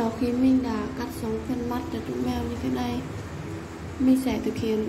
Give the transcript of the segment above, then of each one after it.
Sau khi mình đã cắt xuống phần mắt cho chú mèo như thế này, mình sẽ thực hiện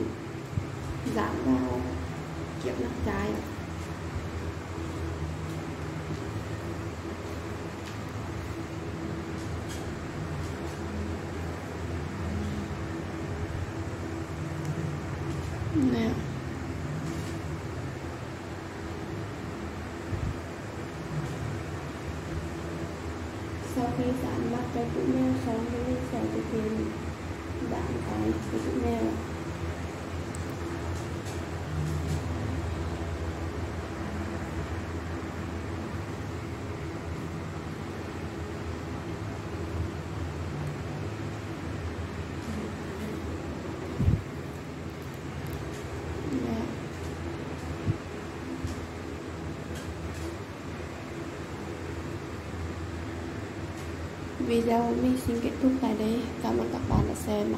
video mình xin kết thúc tại đây. Cảm ơn các bạn đã xem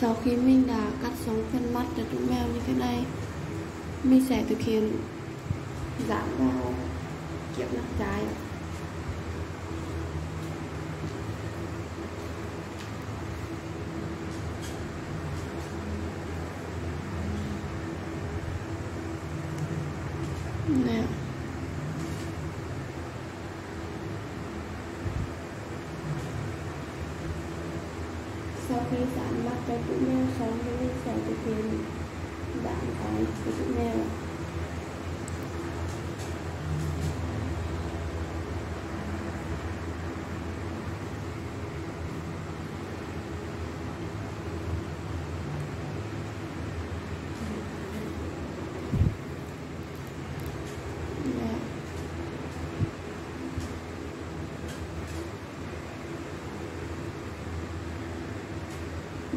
Sau khi mình đã cắt xong phần mắt cho trụ mèo như thế này, mình sẽ thực hiện ya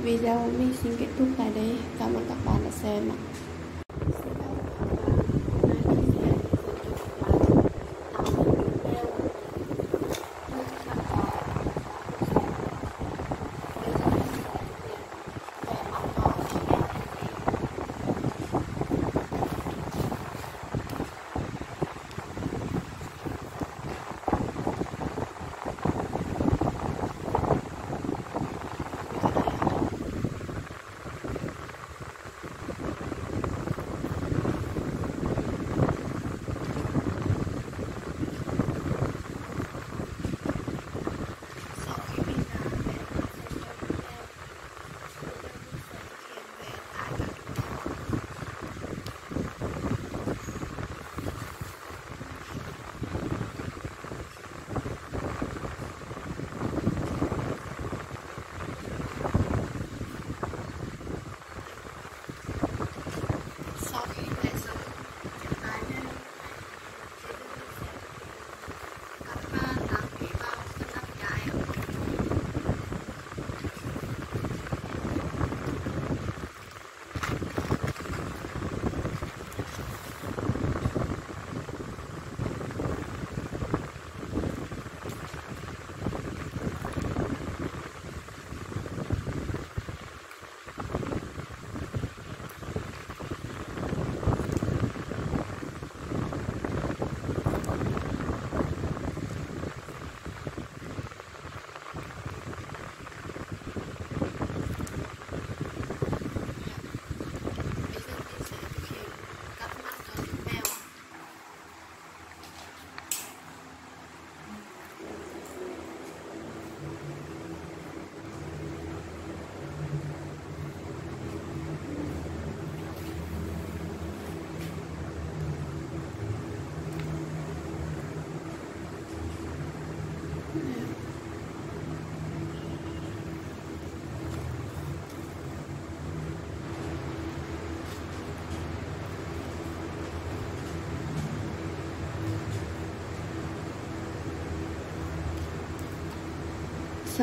video mình xin kết thúc tại đây. Cảm ơn các bạn đã xem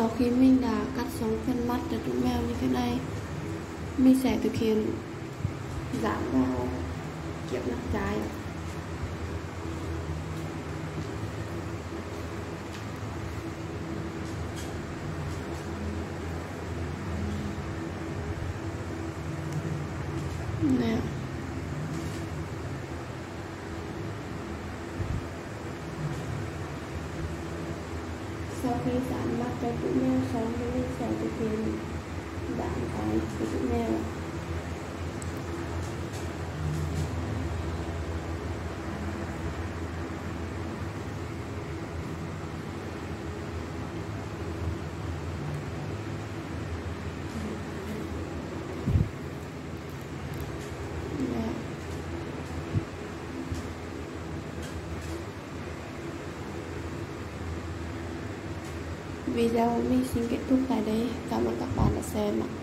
Sau khi mình đã cắt xong phần mắt cho chú mèo như thế này, Mình sẽ thực hiện video mình xin kết thúc tại đây. Cảm ơn các bạn đã xem ạ.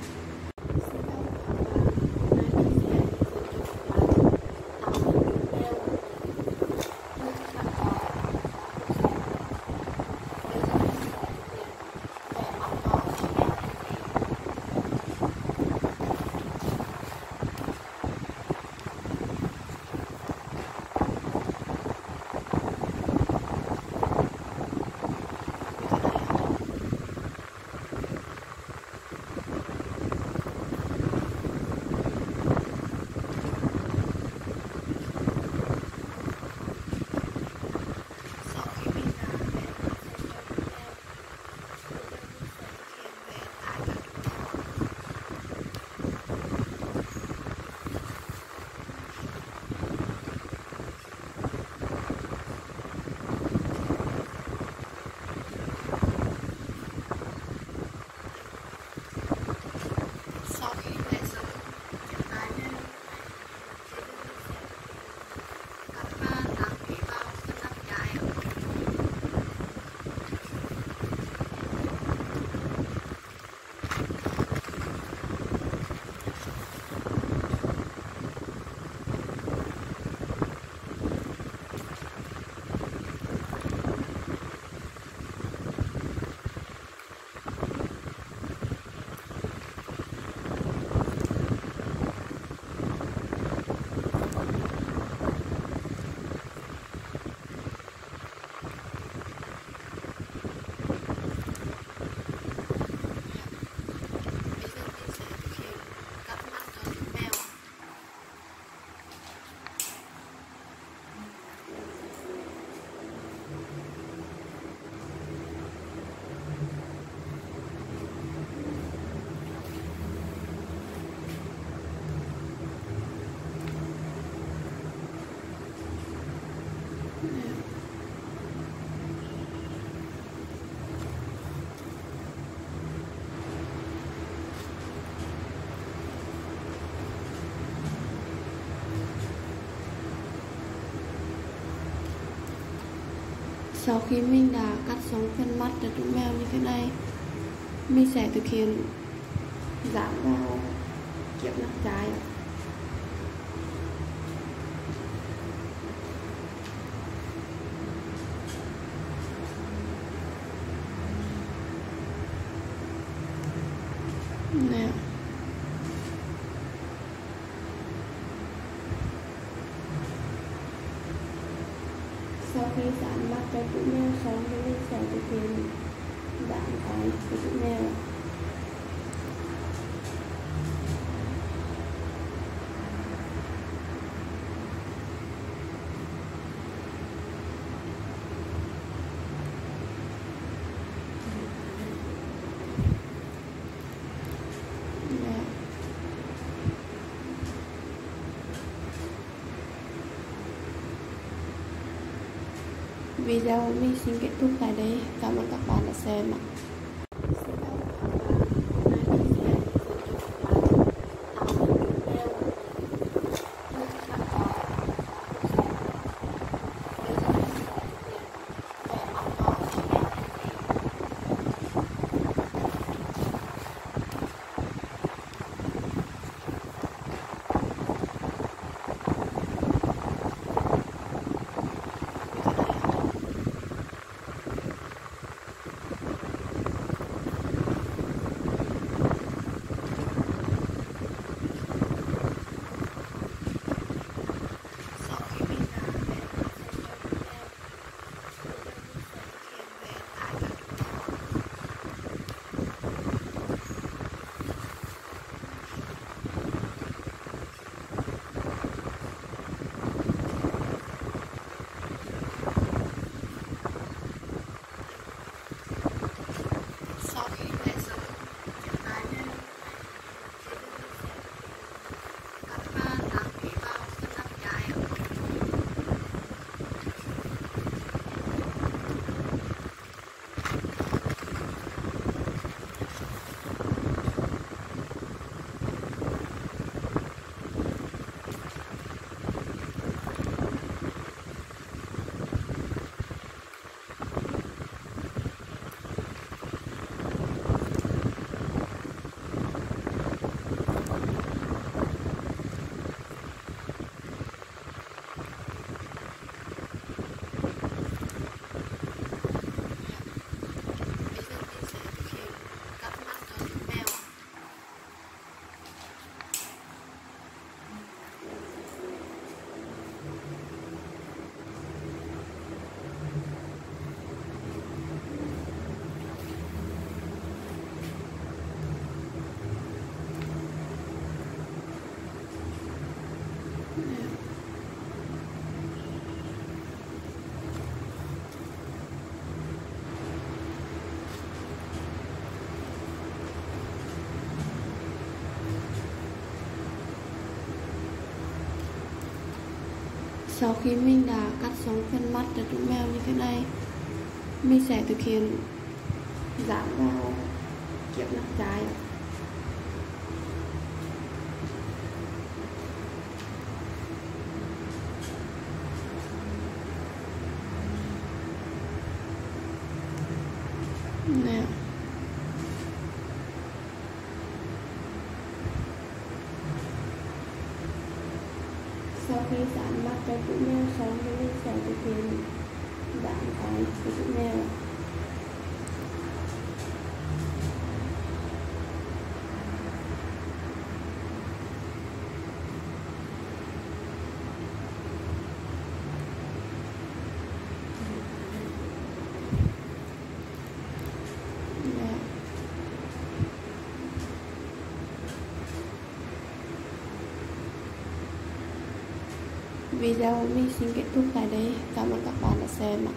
sau khi mình đã cắt xong phần mắt cho chú mèo như thế này mình sẽ thực hiện giảm vào kiểu mặt trái Now. 我给你讲就可以。video mình xin kết thúc tại đây. Cảm ơn các bạn đã xem ạ. Sau khi mình đã cắt xong phần mắt cho chú mèo như thế này, Mình sẽ thực hiện Amen. video mình xin kết thúc tại đây. Cảm ơn các bạn đã xem ạ.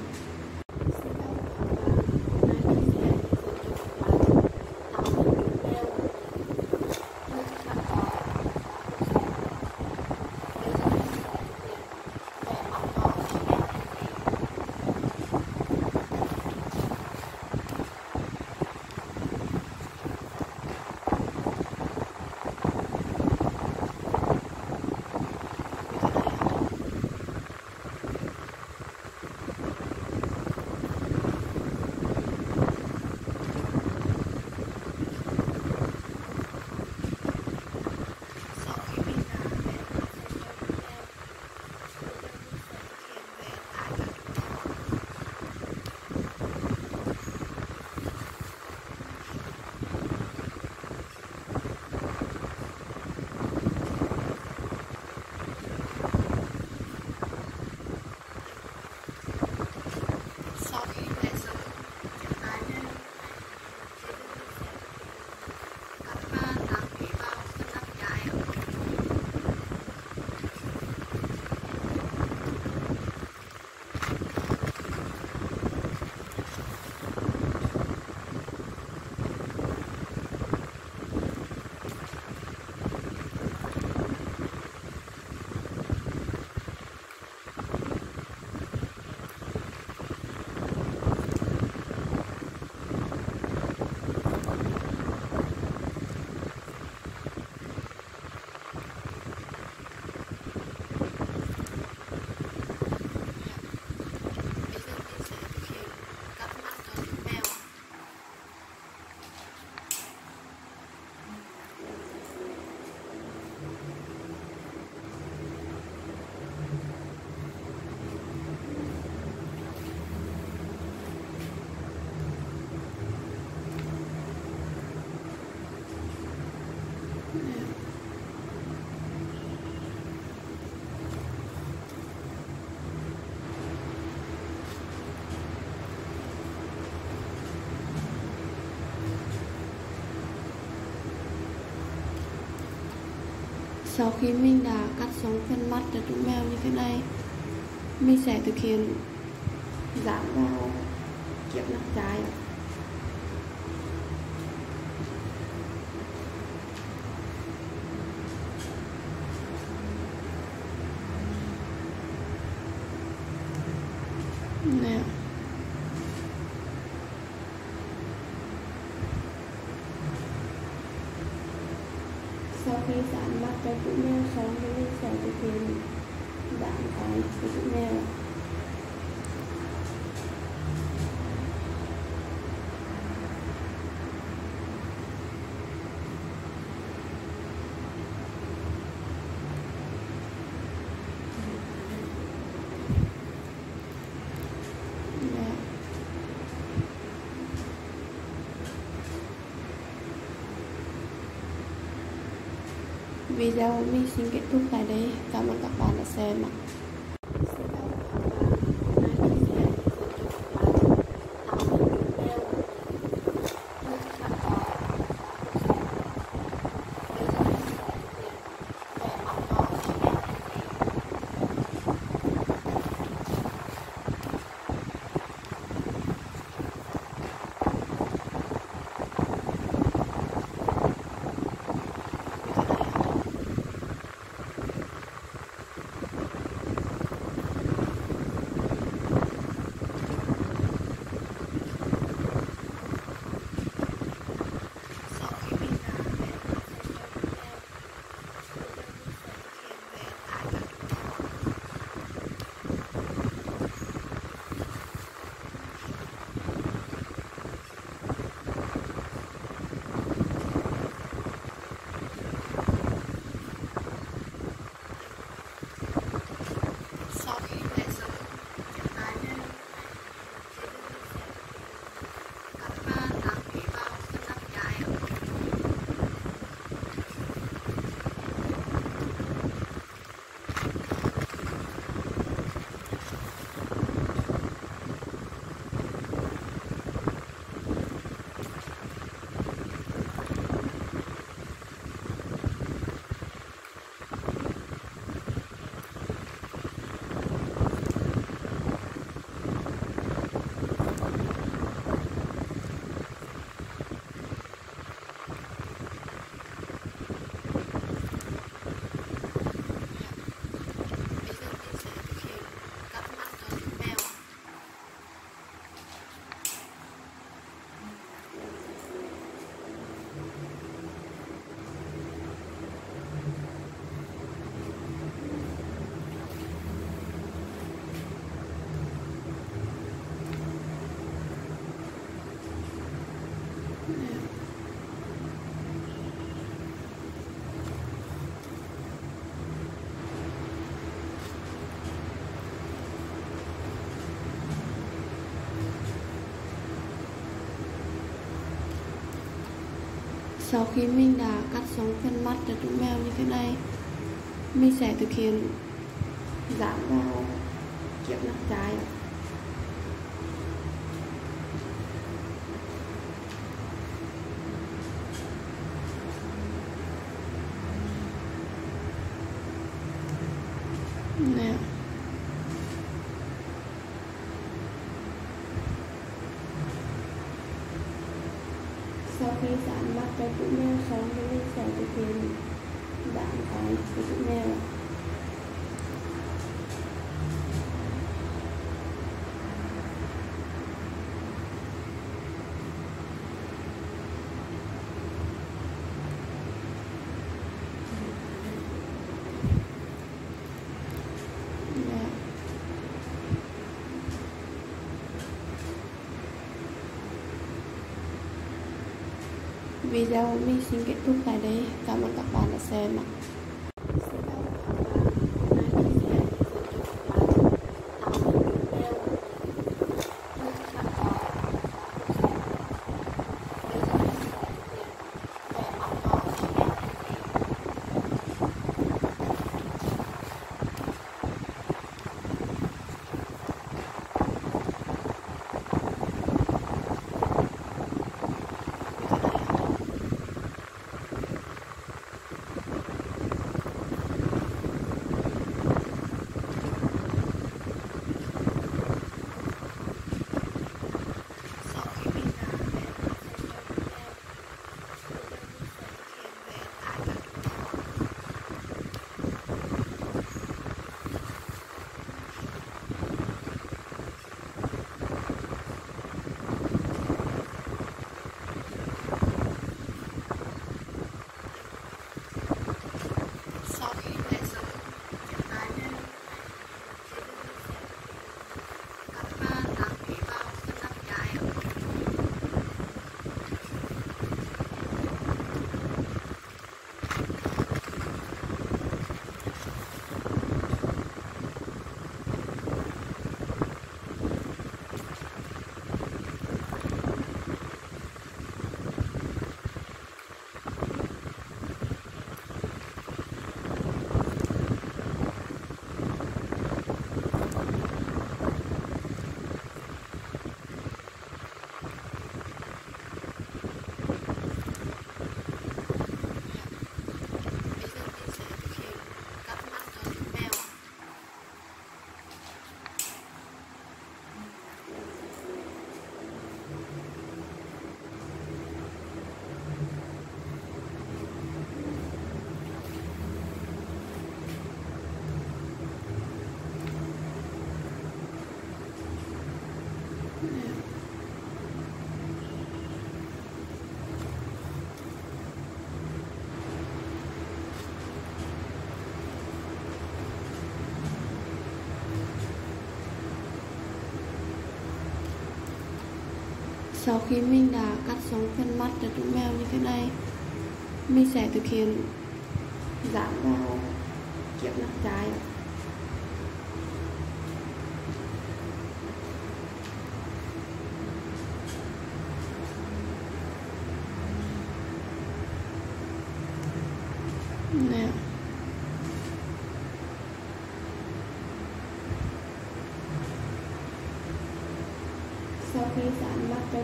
Sau khi mình đã cắt xong phần mắt cho chú mèo như thế này, mình sẽ thực hiện video mình xin kết thúc tại đây. Cảm ơn các bạn đã xem Sau khi mình đã cắt xong phần mắt cho chú mèo như thế này, Mình sẽ thực hiện Thank you. video mình xin kết thúc tại đây. Cảm ơn các bạn đã xem Sau khi mình đã cắt xong phần mắt cho chú mèo như thế này, Mình sẽ thực hiện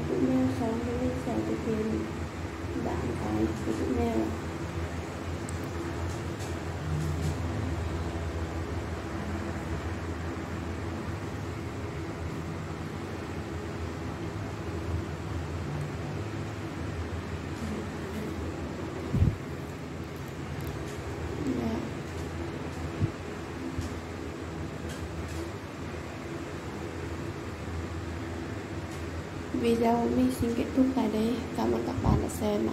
Yeah. video mình xin kết thúc tại đây. Cảm ơn các bạn đã xem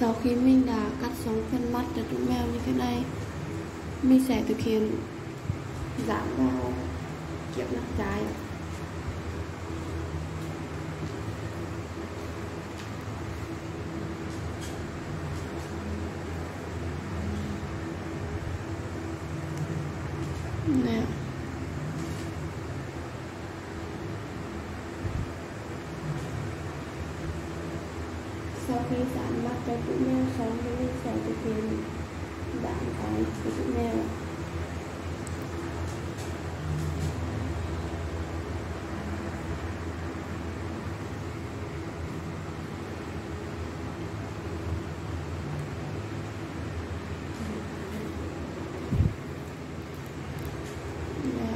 sau khi mình đã cắt xong phần mắt cho chú mèo như thế này mình sẽ thực hiện giảm vào kiểu mặt trái. Nè sau khi dán mắt cho chú mèo xong thì mình sẽ thực hiện bản cái của chú mèo Nè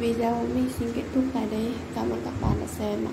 video mình xin kết thúc tại đây. Cảm ơn các bạn đã xem ạ.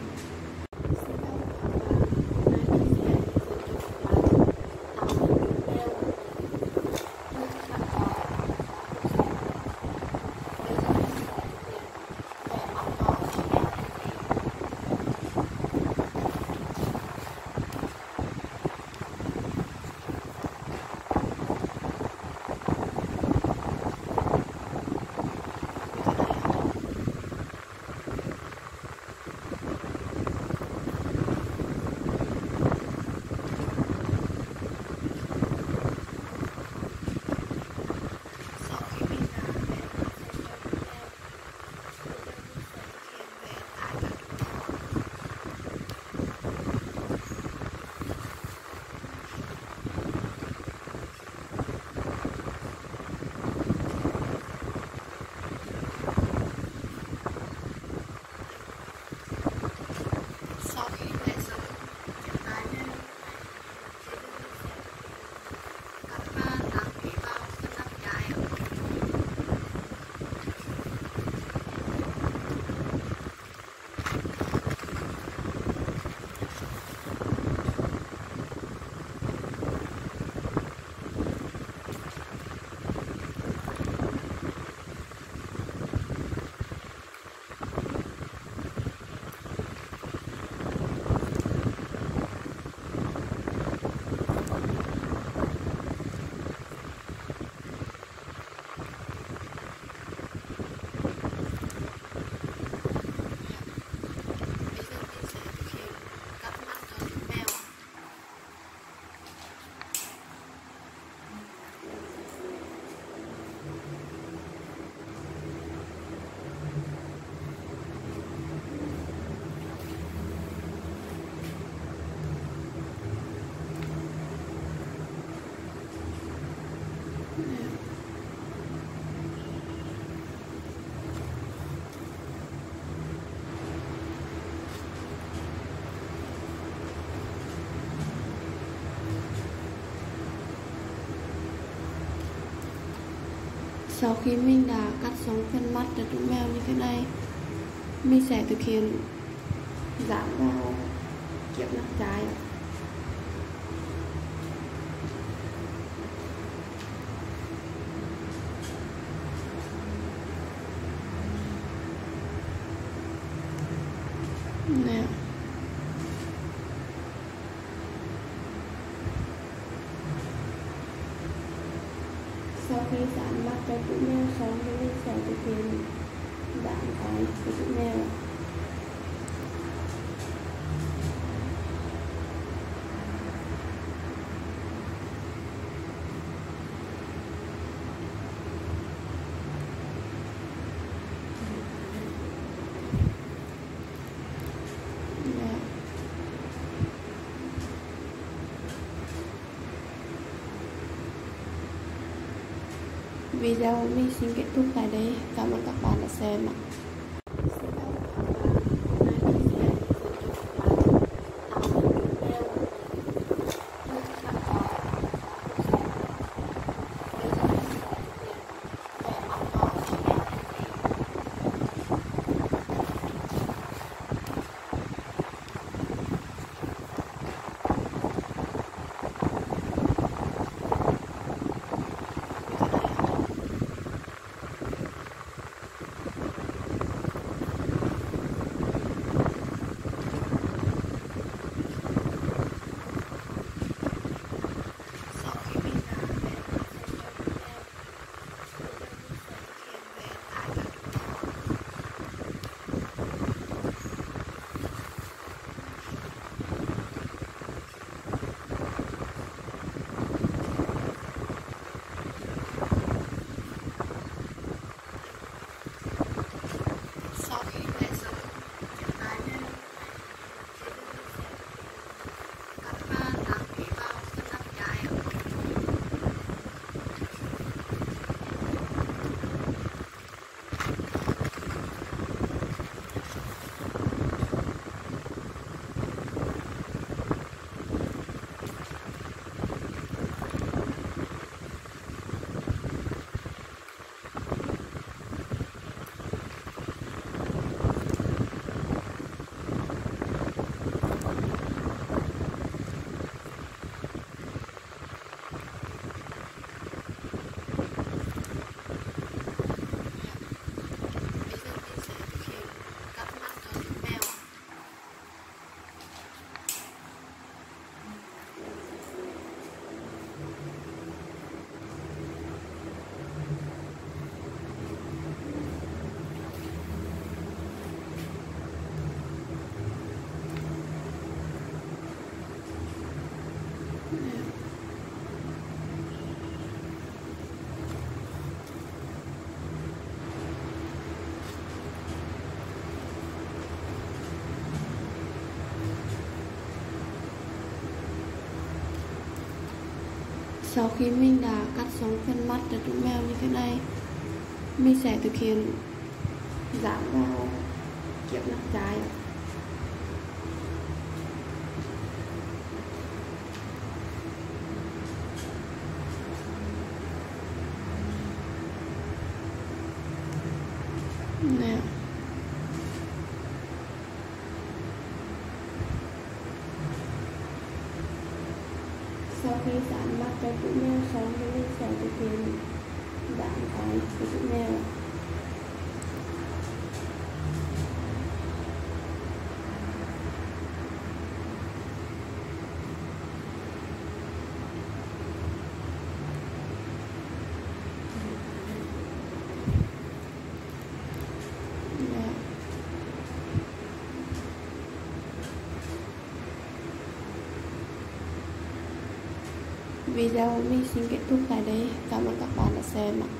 Sau khi mình đã cắt xong phần mắt cho chú mèo như thế này, mình sẽ thực hiện giảm vào kiếp nắp trái ạ. nè sau khi dán mắt cho chú mèo xong thì mình sẽ thực hiện dán cái của chú mèo ạ. Nè video mình xin kết thúc tại đây. Cảm ơn các bạn đã xem ạ. Sau khi mình đã cắt xong phần mắt cho chú mèo như thế này, mình sẽ thực hiện video mình xin kết thúc tại đây. Cảm ơn các bạn đã xem ạ.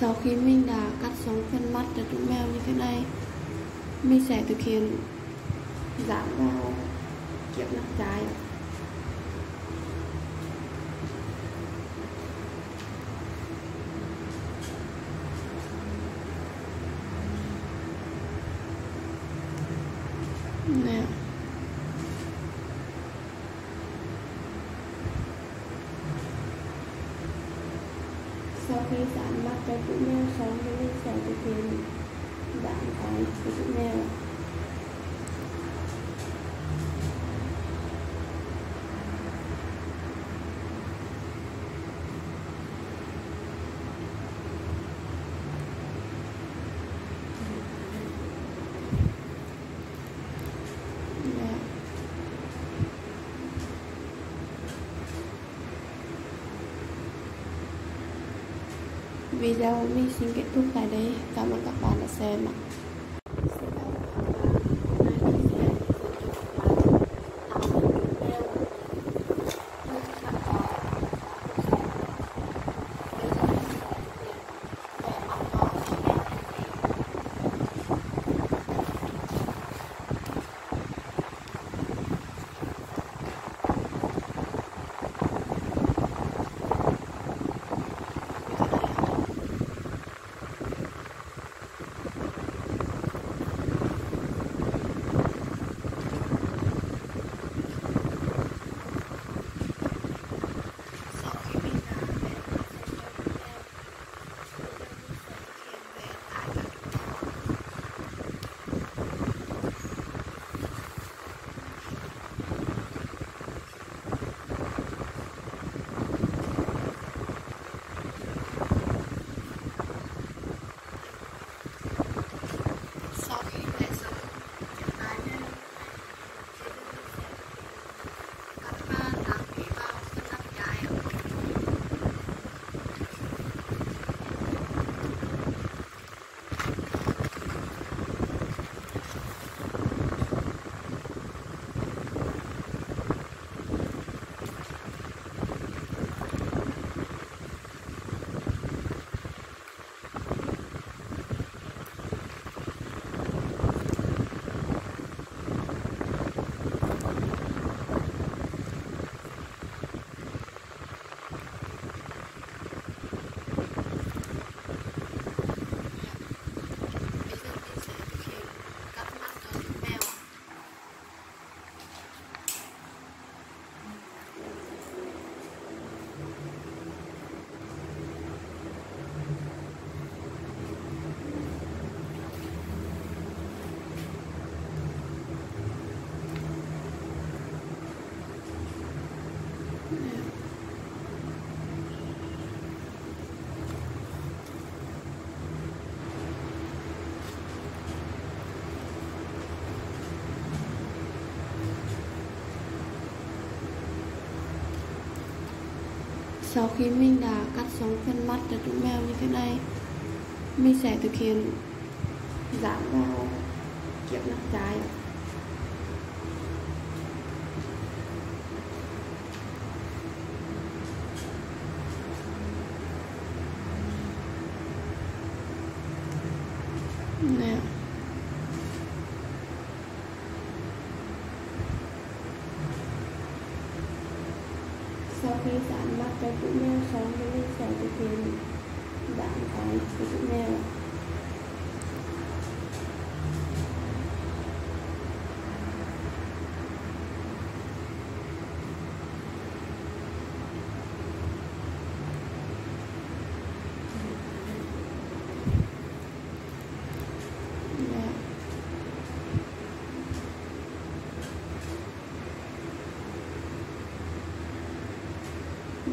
Sau khi mình đã cắt xong phần mắt cho chú mèo như thế này Mình sẽ thực hiện giảm vào kiểu mặt trái Nè Amen. video mình xin kết thúc tại đây. Cảm ơn các bạn đã xem ạ. Sau khi mình đã cắt xong phần mắt cho chú mèo như thế này, Mình sẽ thực hiện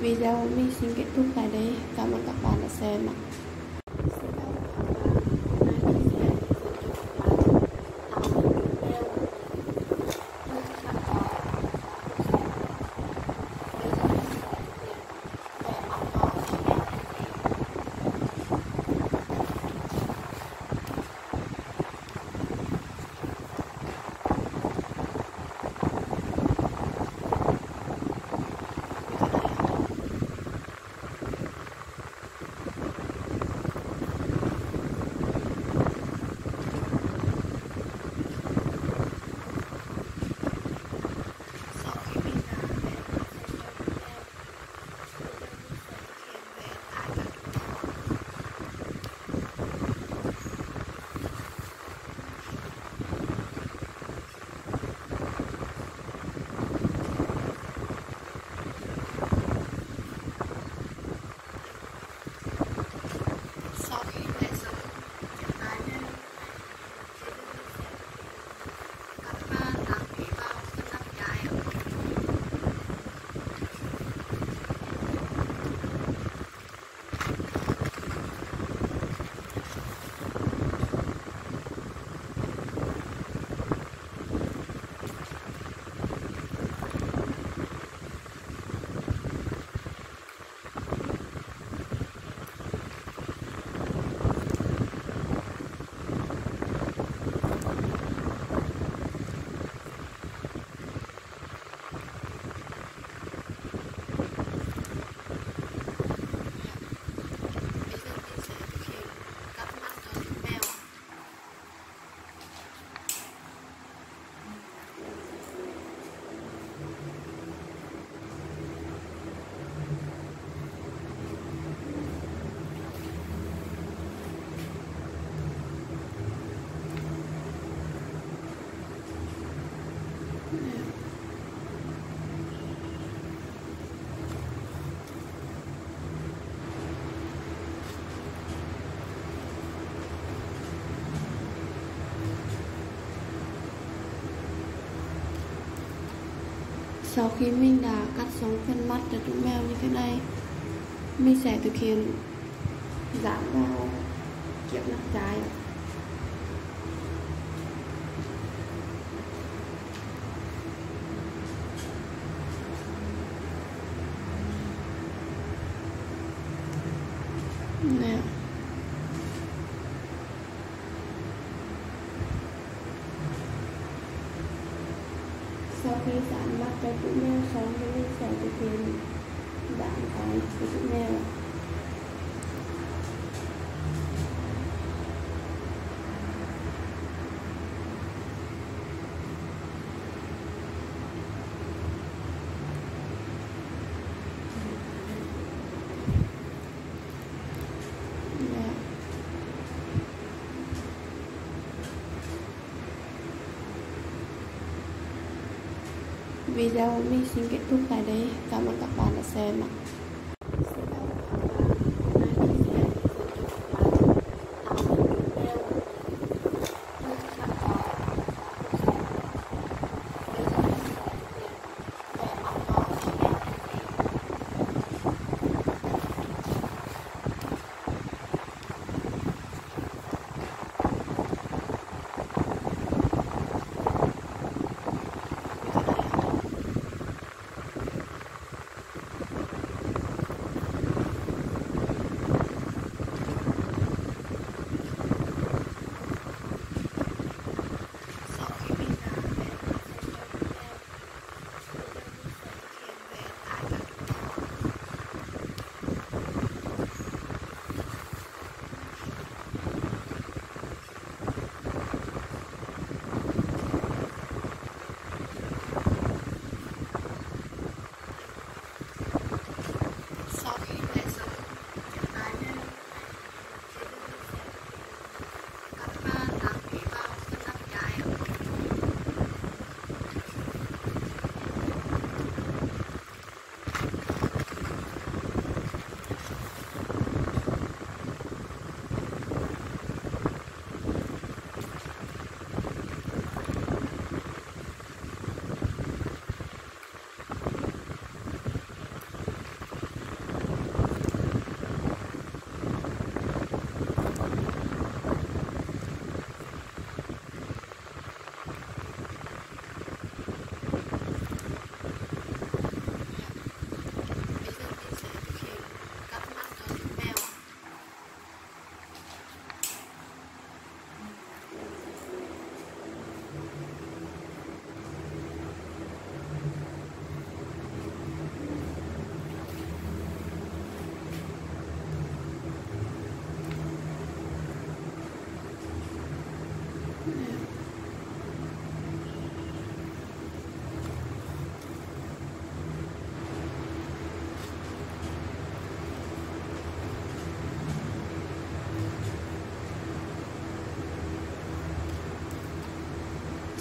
video thúc tại đây cảm ơn các bạn đã xem sau khi mình đã cắt xong phần mắt cho chú mèo như thế này mình sẽ thực hiện giảm vào chiếc mặt trái nè sau khi cũng mắt sống với mèo sẻ thực hiện dán cái của chú mèo ạ. Nè video mình xin kết thúc tại đây. Cảm ơn các bạn đã xem ạ.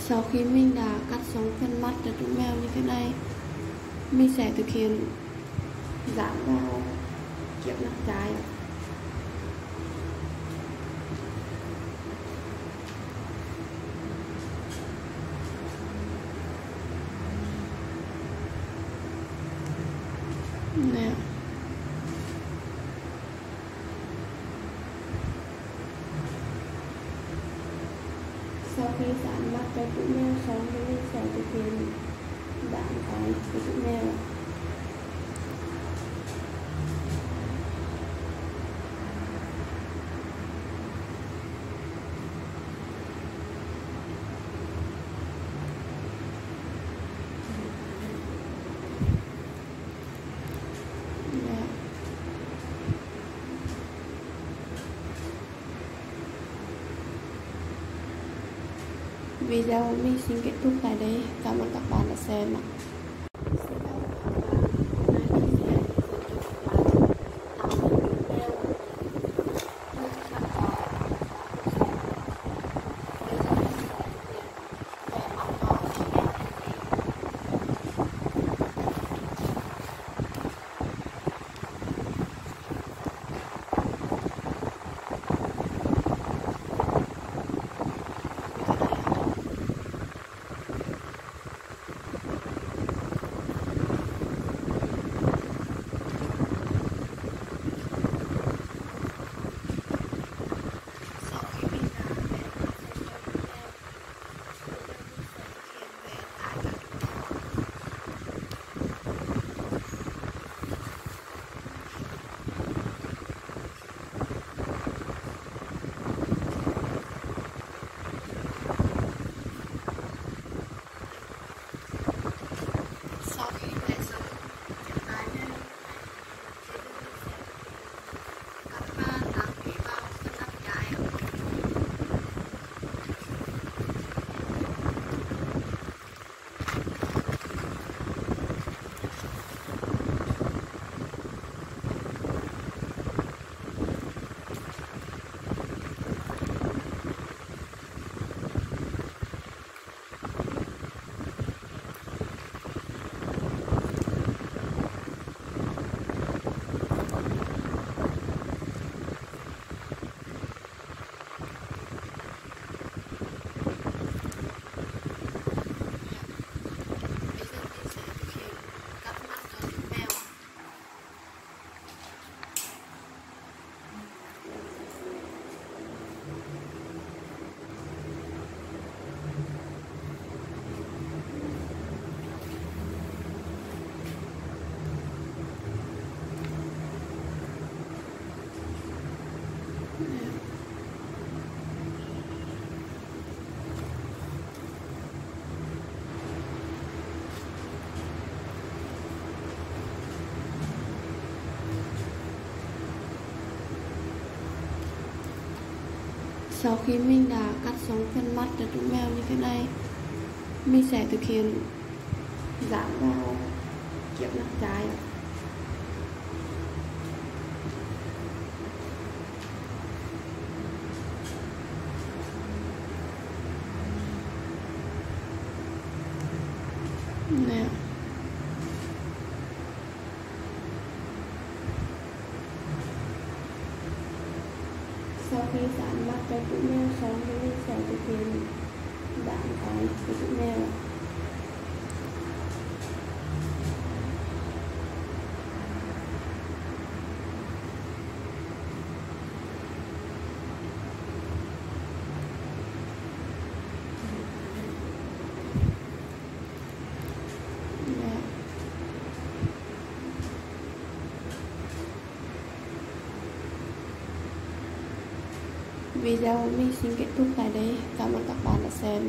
Sau khi mình đã cắt xong phần mắt cho chú mèo như thế này, Mình sẽ thực hiện video mình xin kết thúc tại đây. Cảm ơn các bạn đã xem ạ. sau khi mình đã cắt xong phần mắt cho chú mèo như thế này mình sẽ thực hiện 今天想 video mình xin kết thúc tại đây. Cảm ơn các bạn đã xem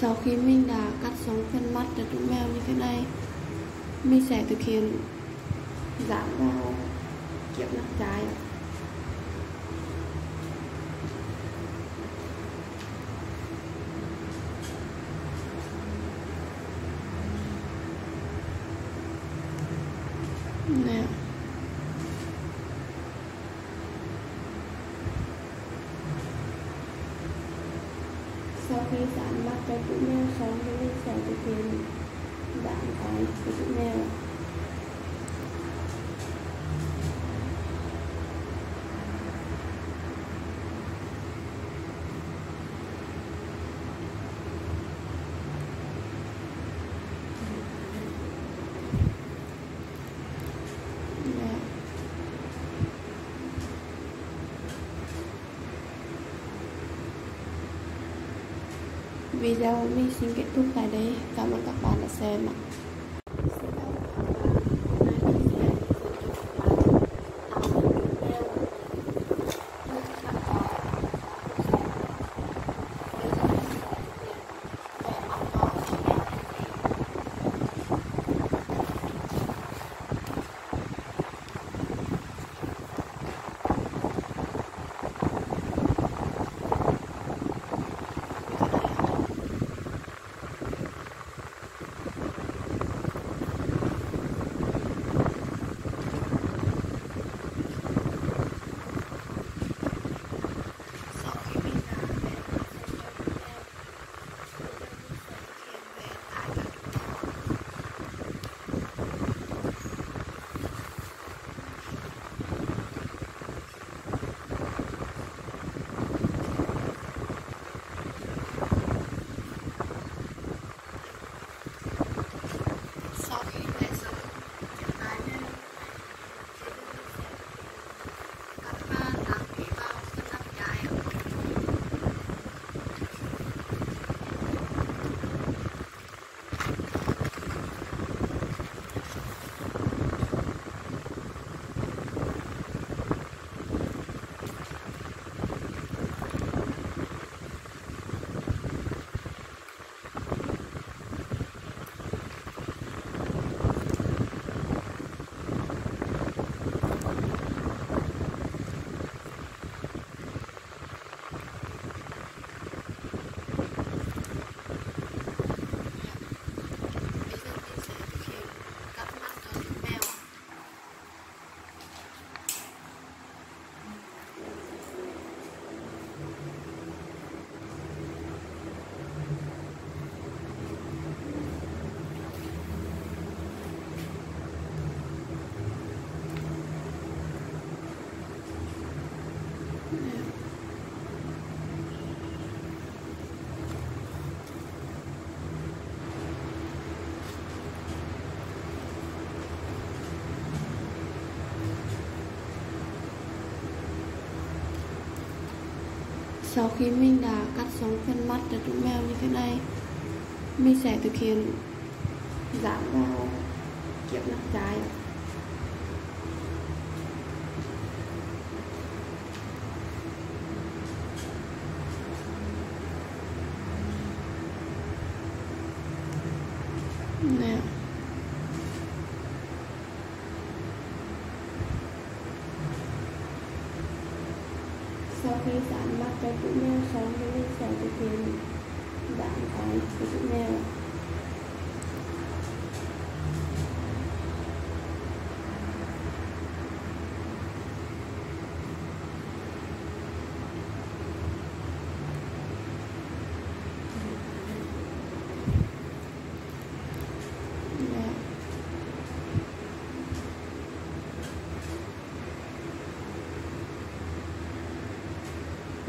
sau khi mình đã cắt xong phần mắt cho chú mèo như thế này, mình sẽ thực hiện giảm vào kiểu mặt trái nè. Sau khi Amen. video mình xin kết thúc tại đây. Cảm ơn các bạn đã xem ạ. Sau khi mình đã cắt xong phần mắt cho chú mèo như thế này, mình sẽ thực hiện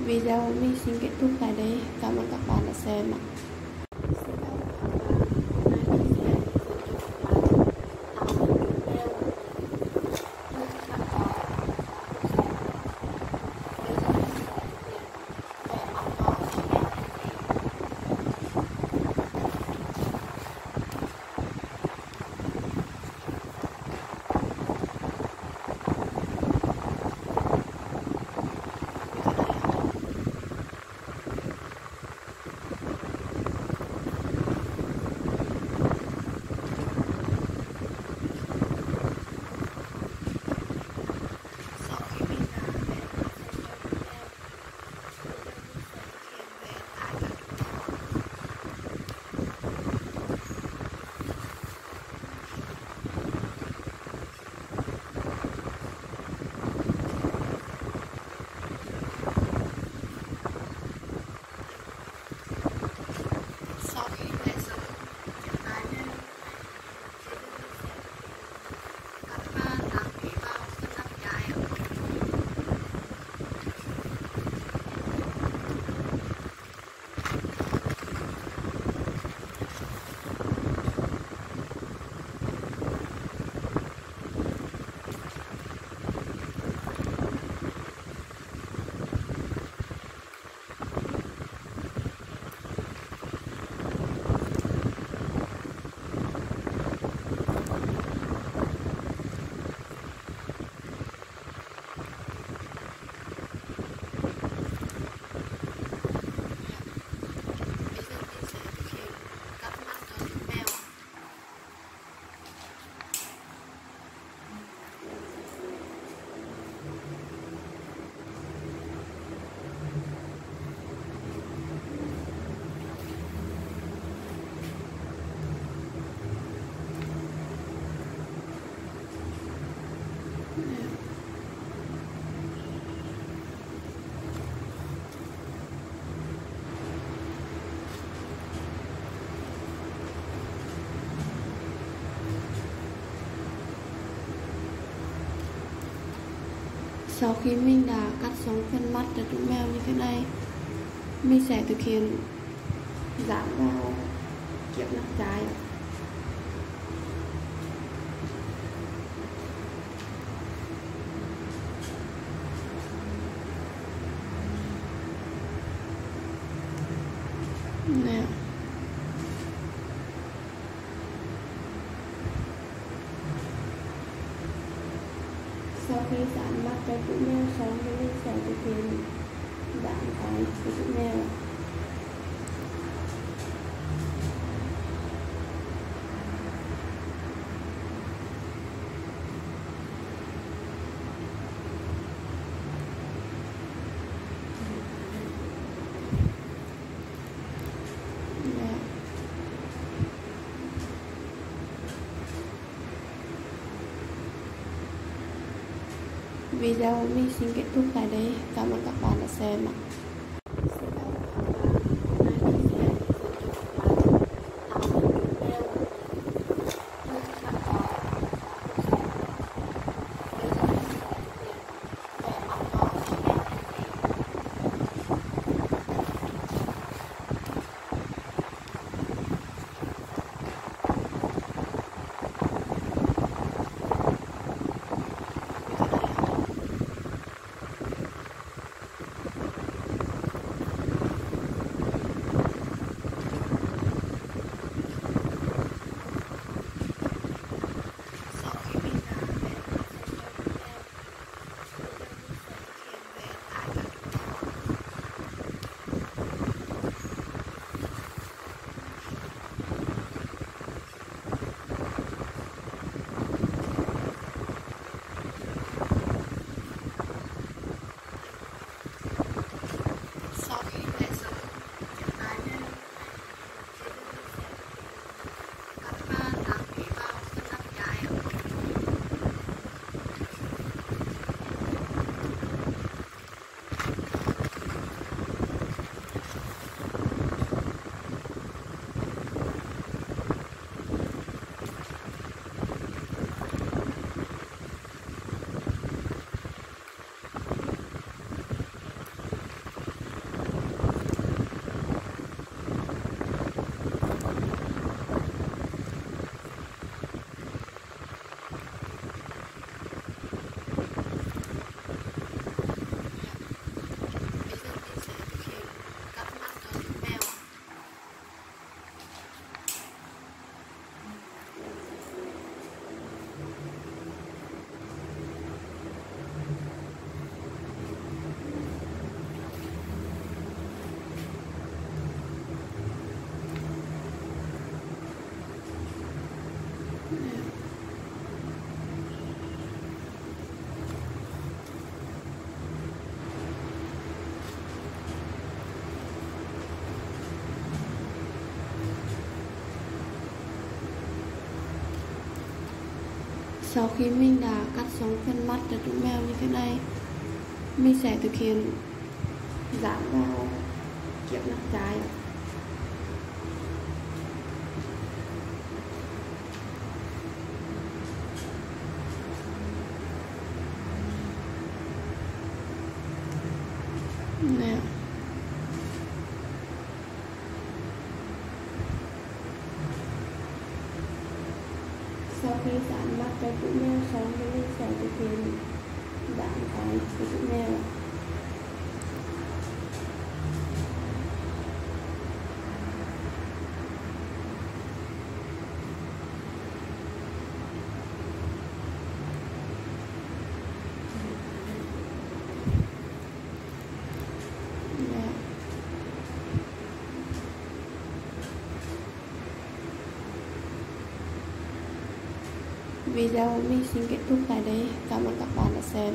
video của mình xin kết thúc tại đây. Cảm ơn các bạn đã xem ạ. Sau khi mình đã cắt xong phần mắt cho chú mèo như thế này mình sẽ thực hiện giảm vào kiếp mặt trái nè. Sau khi giảm mắt cho chú mèo xong thì mình sẽ thực video mình xin kết thúc tại đây cảm ơn các bạn đã xem ạ sau khi mình đã cắt xong phần mắt cho chú mèo như thế này, mình sẽ thực hiện giảm vào kiếp nắp trái ạ nè sau khi giảm mắt cho chú mèo xong thì mình sẽ thực hiện giảm cái của chú mèo ạ nè video mình xin kết thúc tại đây. Cảm ơn các bạn đã xem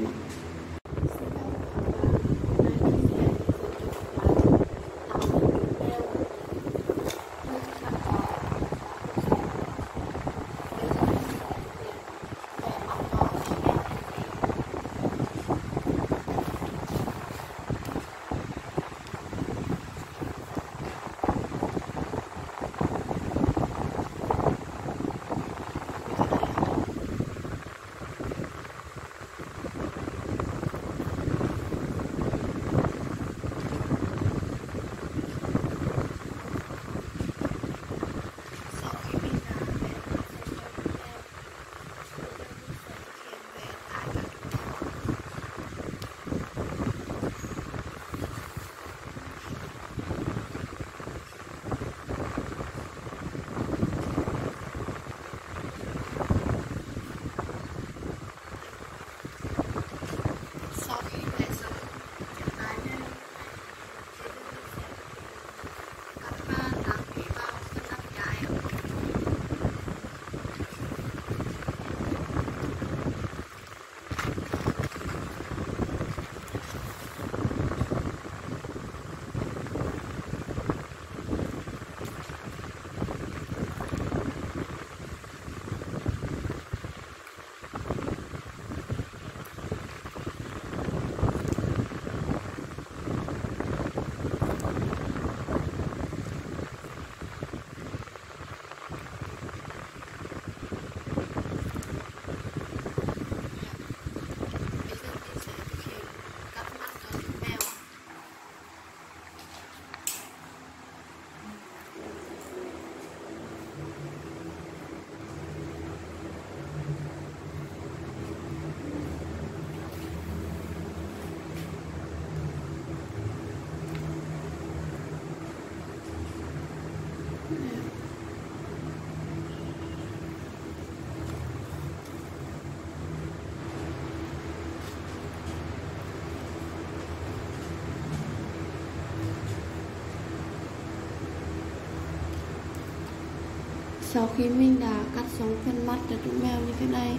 Sau khi mình đã cắt xong phần mắt cho chú mèo như thế này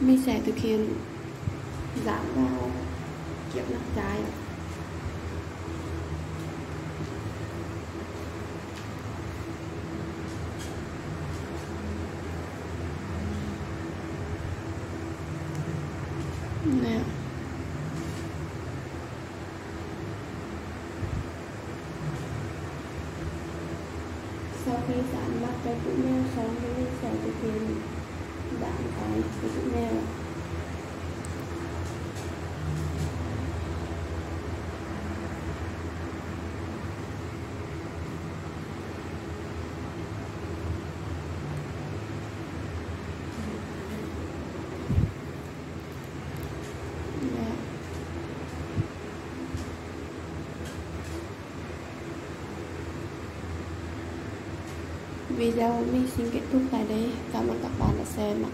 Mình sẽ thực hiện dán vào chiếc nắp trái Nè. video mình xin kết thúc tại đây. Cảm ơn các bạn đã xem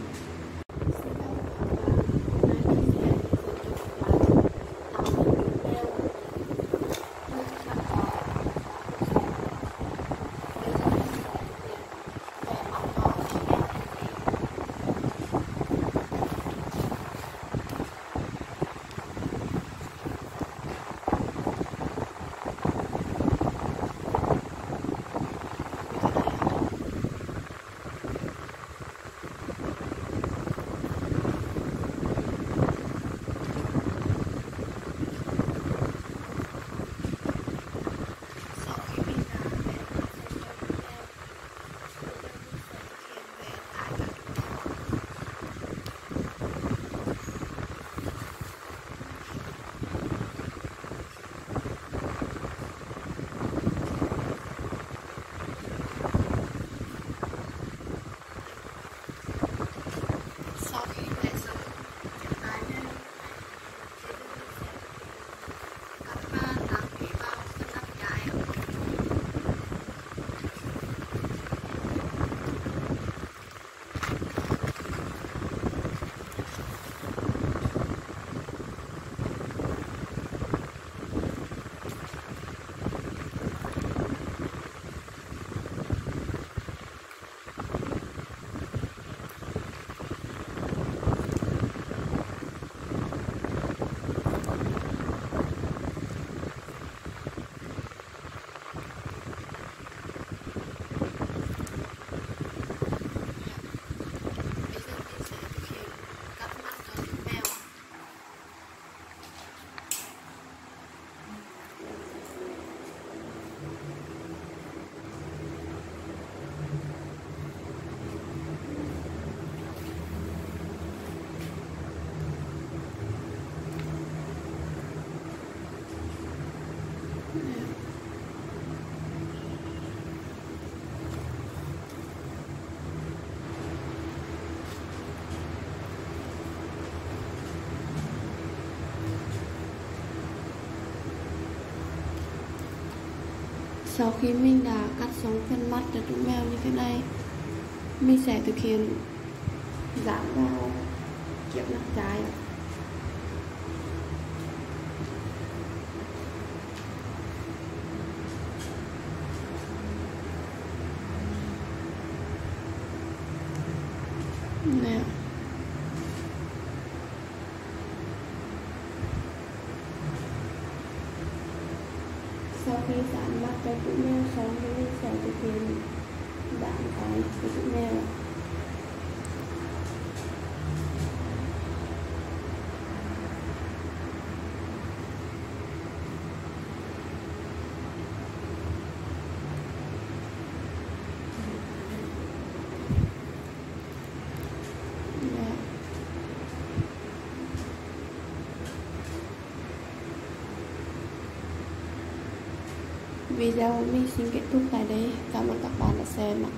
Sau khi mình đã cắt xong phần mắt cho chú mèo như thế này, Mình sẽ thực hiện video mình xin kết thúc tại đây. Cảm ơn các bạn đã xem ạ.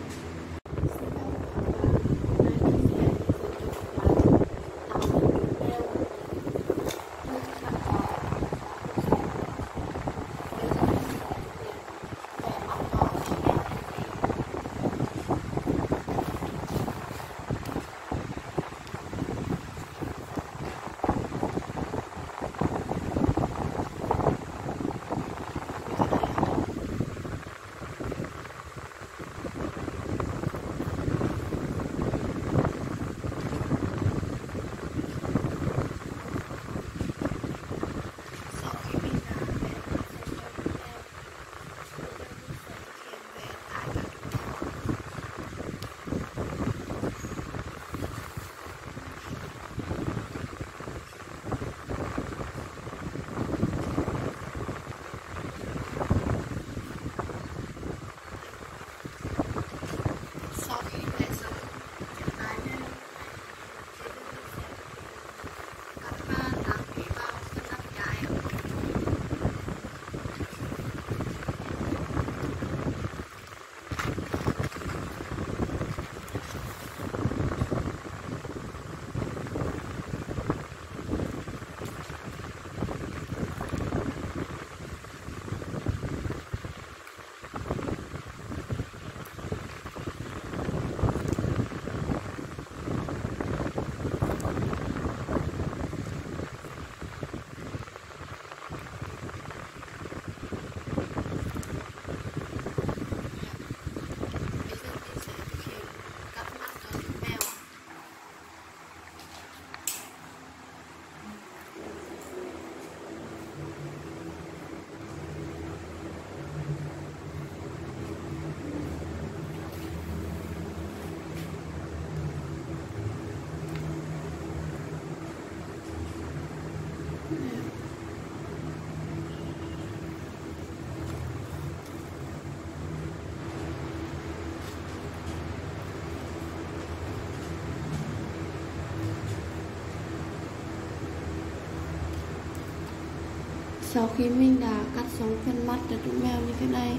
Sau khi mình đã cắt xong phần mắt cho chú mèo như thế này,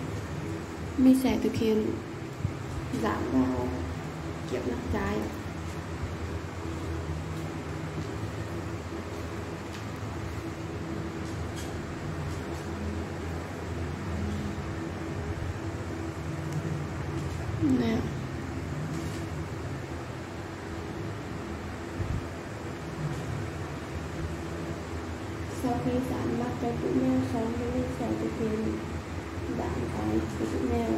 mình sẽ thực hiện giảm vào kiếp nắp trái nè sau khi cũng như cho với mèo xong thì thực hiện giảm cái của chú mèo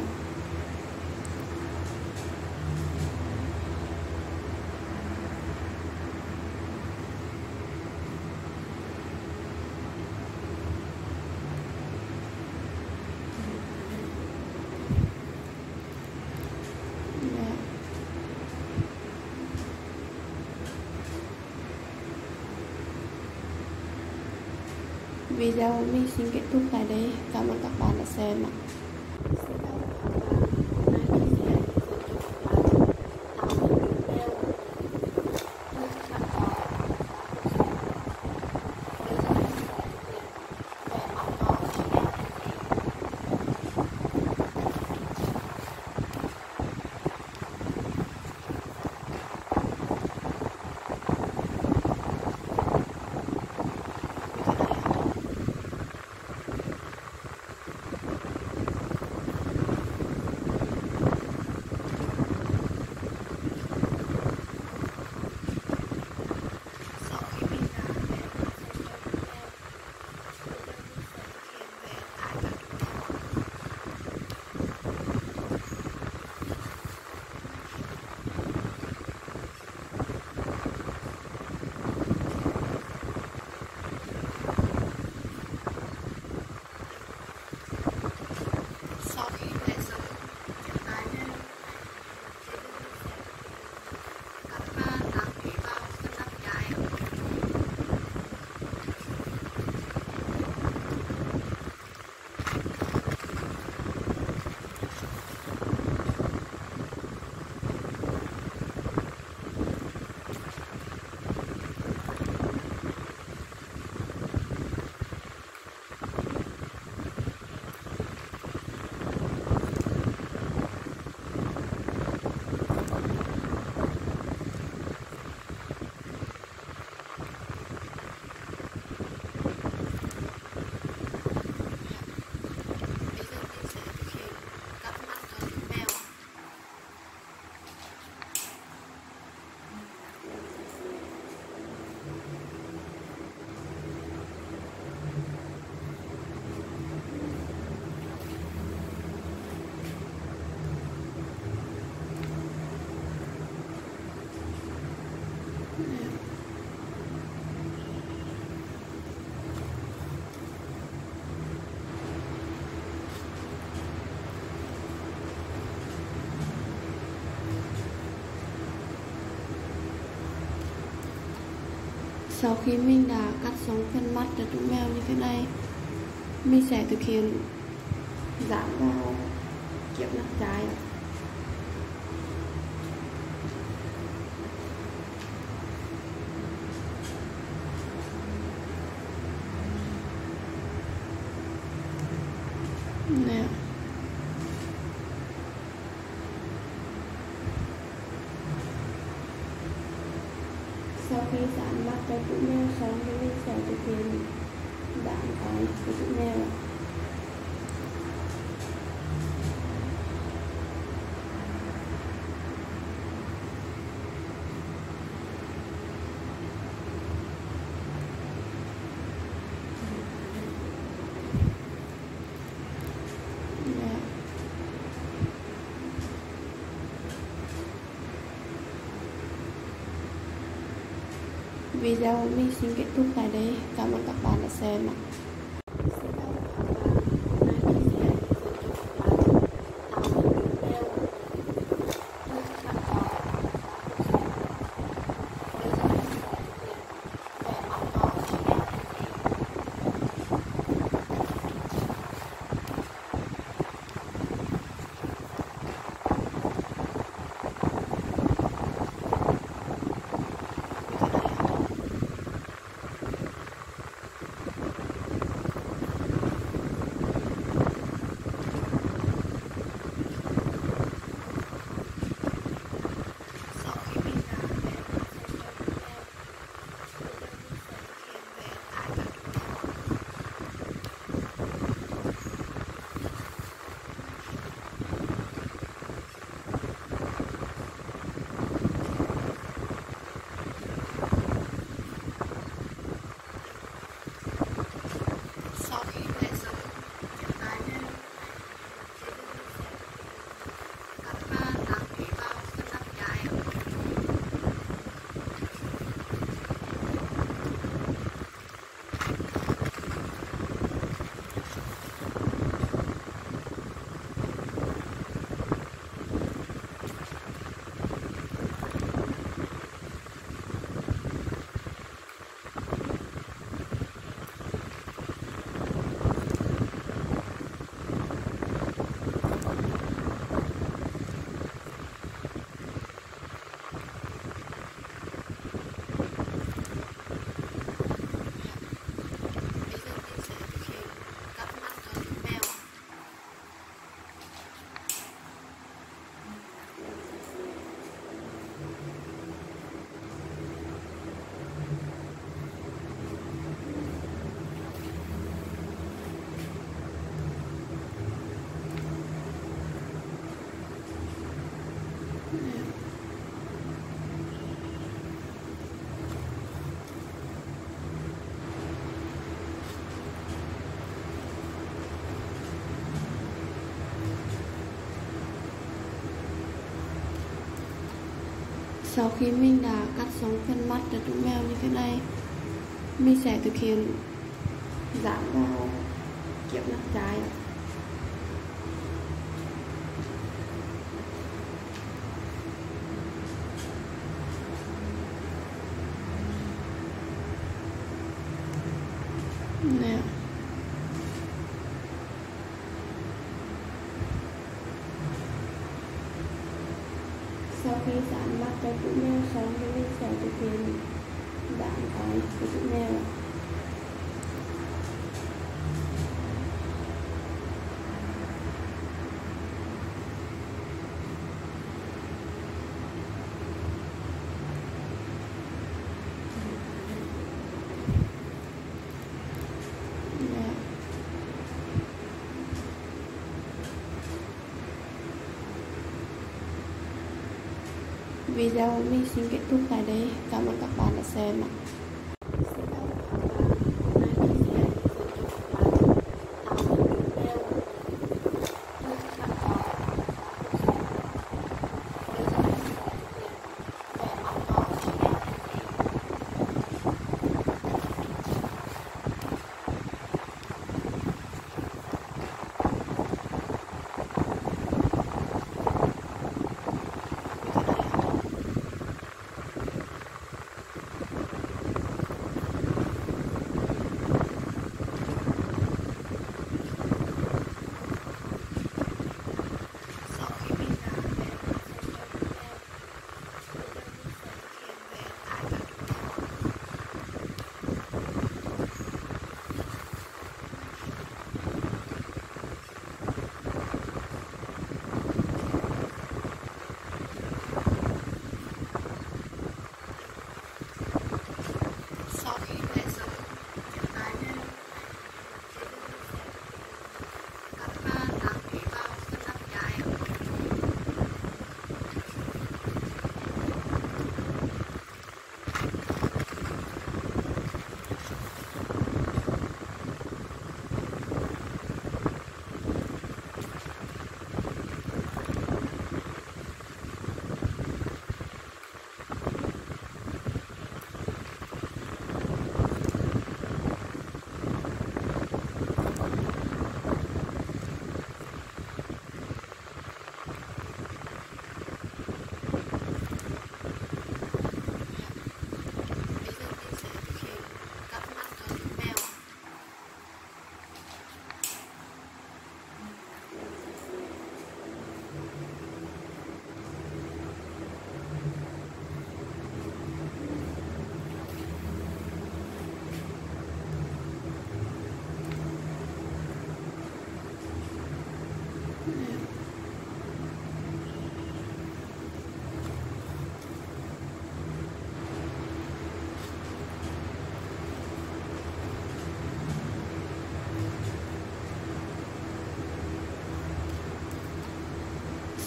Dạ. Video mình xin kết thúc tại đây. Cảm ơn các bạn đã xem Sau khi mình đã cắt xong phần mắt cho chú mèo như thế này, Mình sẽ thực hiện giảm vào kiểu mặt trái Yeah. Nè. Sau khi cũng mắt sống với mèo xong thực hiện giảm cái của chú mèo ạ. Dạ. Video mình xin kết thúc tại đây. Cảm ơn các bạn đã xem ạ. Sau khi mình đã cắt sống phần mắt cho chú mèo như thế này, mình sẽ thực hiện video mình xin kết thúc tại đây. Cảm ơn các bạn đã xem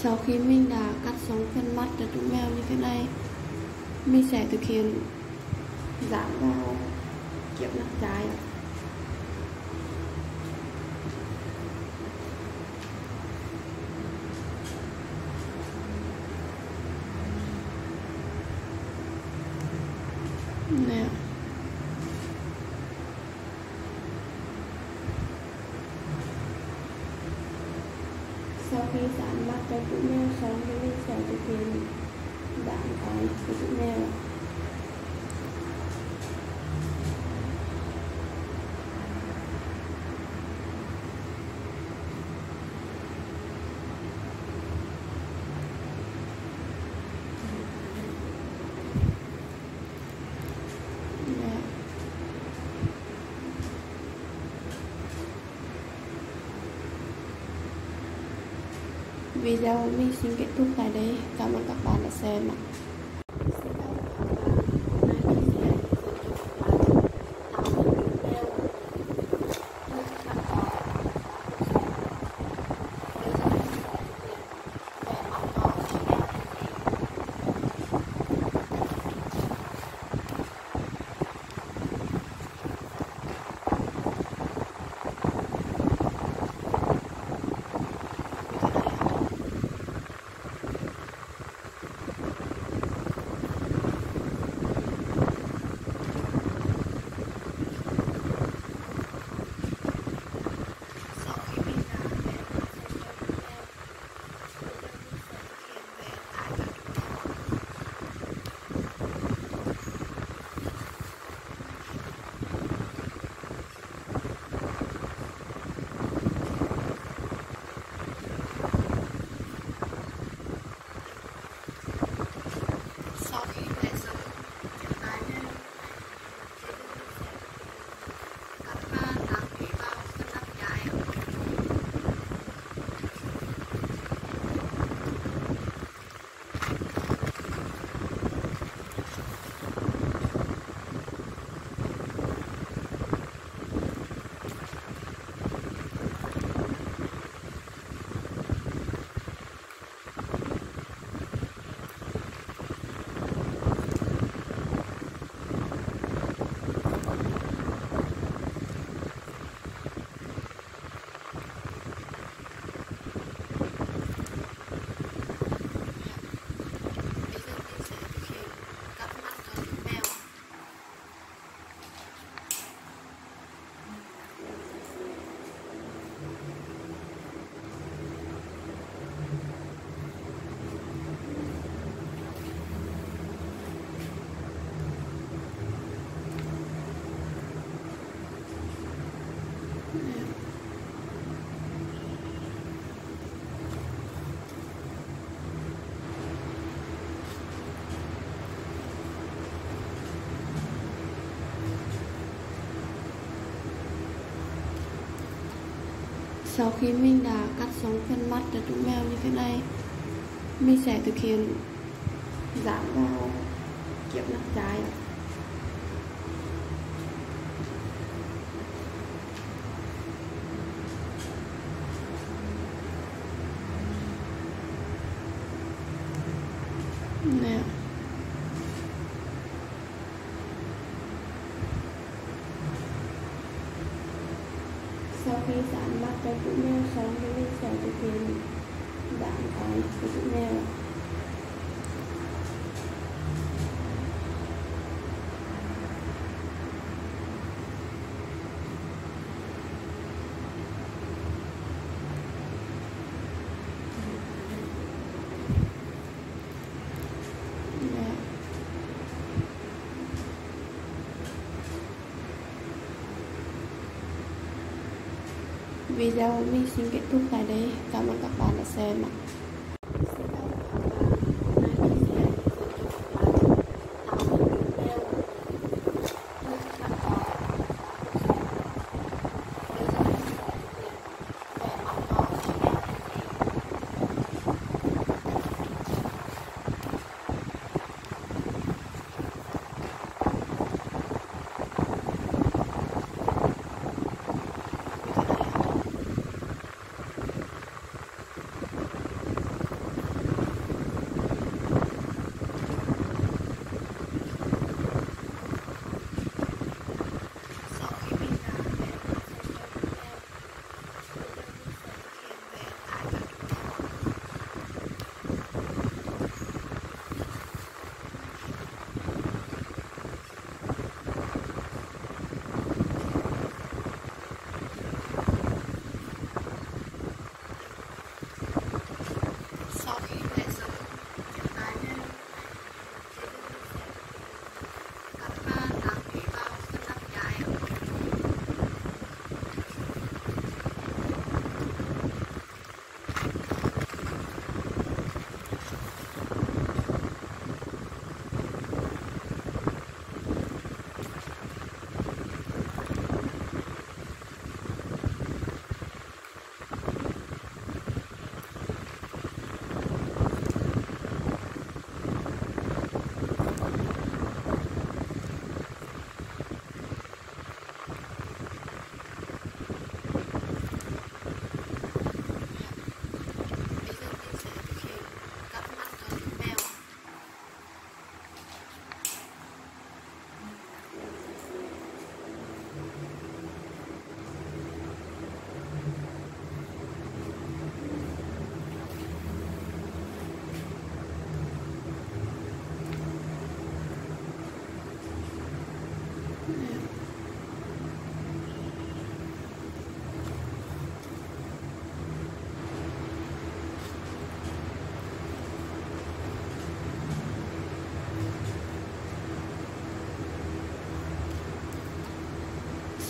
sau khi mình đã cắt xong phần mắt cho chú mèo như thế này, mình sẽ thực hiện giảm vào kiểu mặt trái nè. Sau khi 今天想 video mình xin kết thúc tại đây. Cảm ơn các bạn đã xem sau khi mình đã cắt xong phần mắt cho chú mèo như thế này, mình sẽ thực hiện Amen. video mình xin kết thúc tại đây. Cảm ơn các bạn đã xem ạ.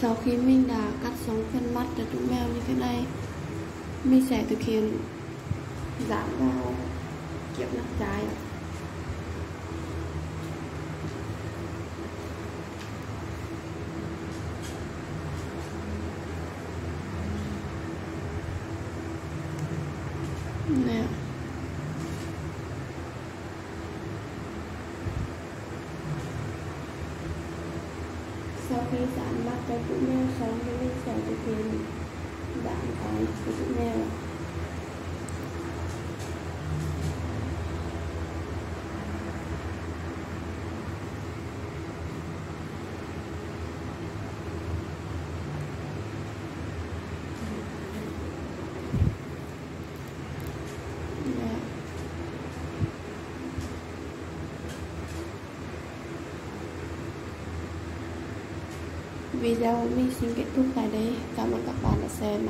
sau khi mình đã cắt xong phần mắt cho chú mèo như thế này mình sẽ thực hiện video mình xin kết thúc tại đây. Cảm ơn các bạn đã xem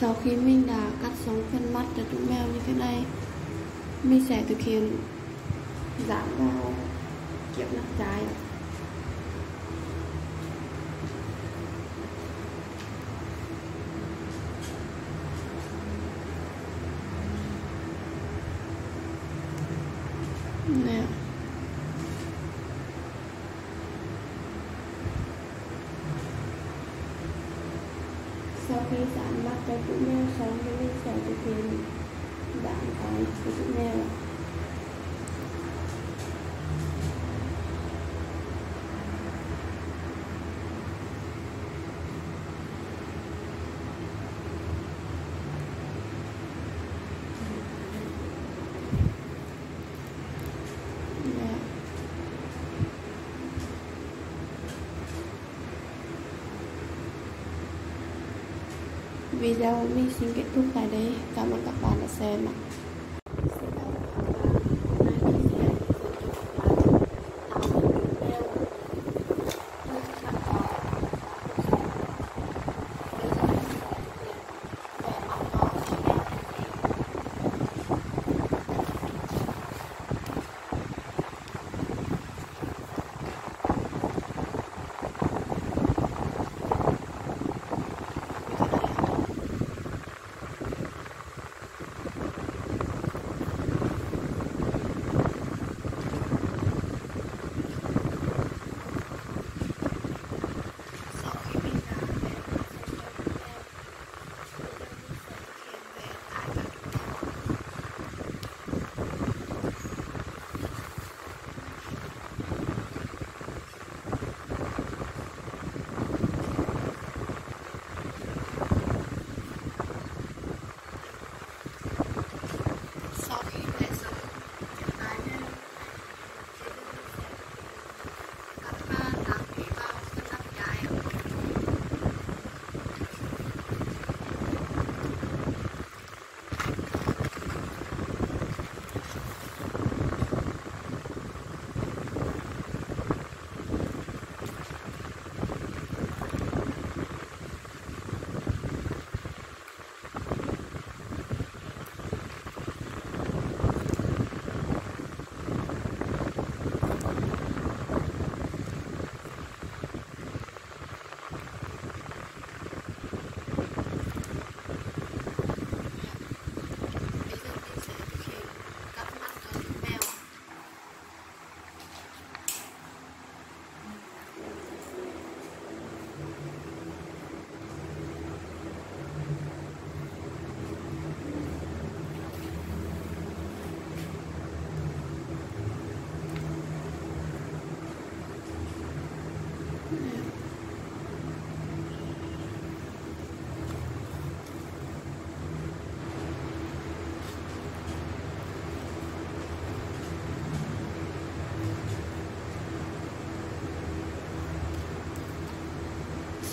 sau khi mình đã cắt xong phần mắt cho chú mèo như thế này, mình sẽ thực hiện giảm vào kiểu nắp trái Yeah. gmail.com video mình xin kết thúc tại đây. Cảm ơn các bạn đã xem ạ.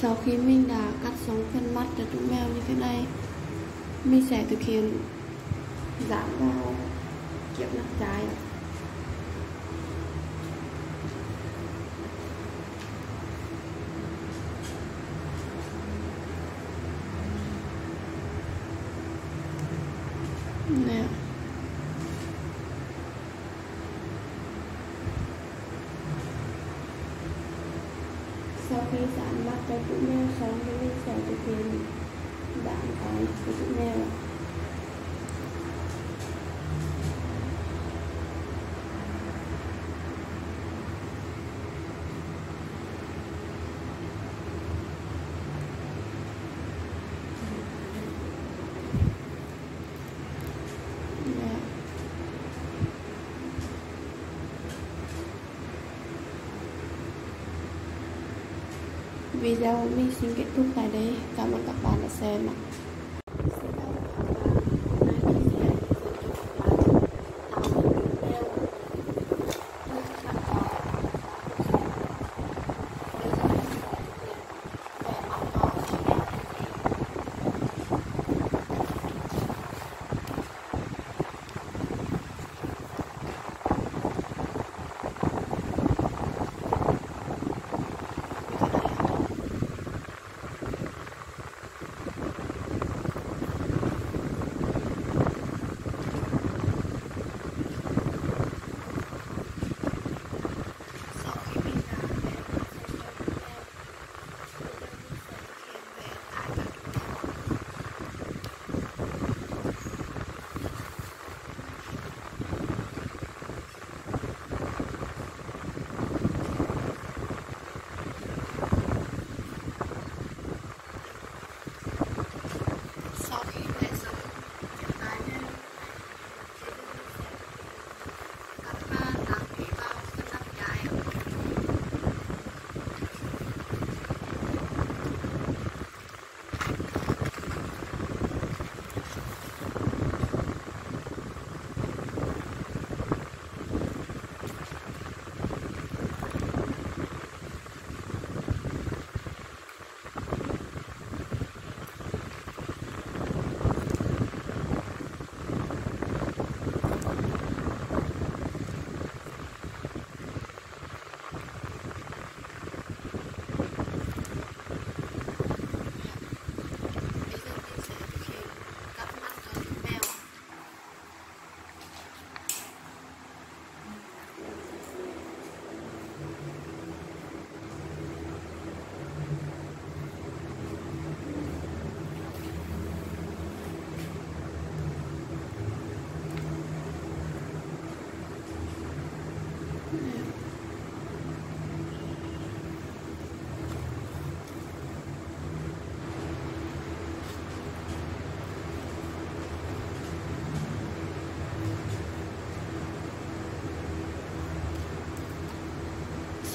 Sau khi mình đã cắt xong phần mắt cho chú mèo như thế này, Mình sẽ thực hiện video mình xin kết thúc tại đây. Cảm ơn các bạn đã xem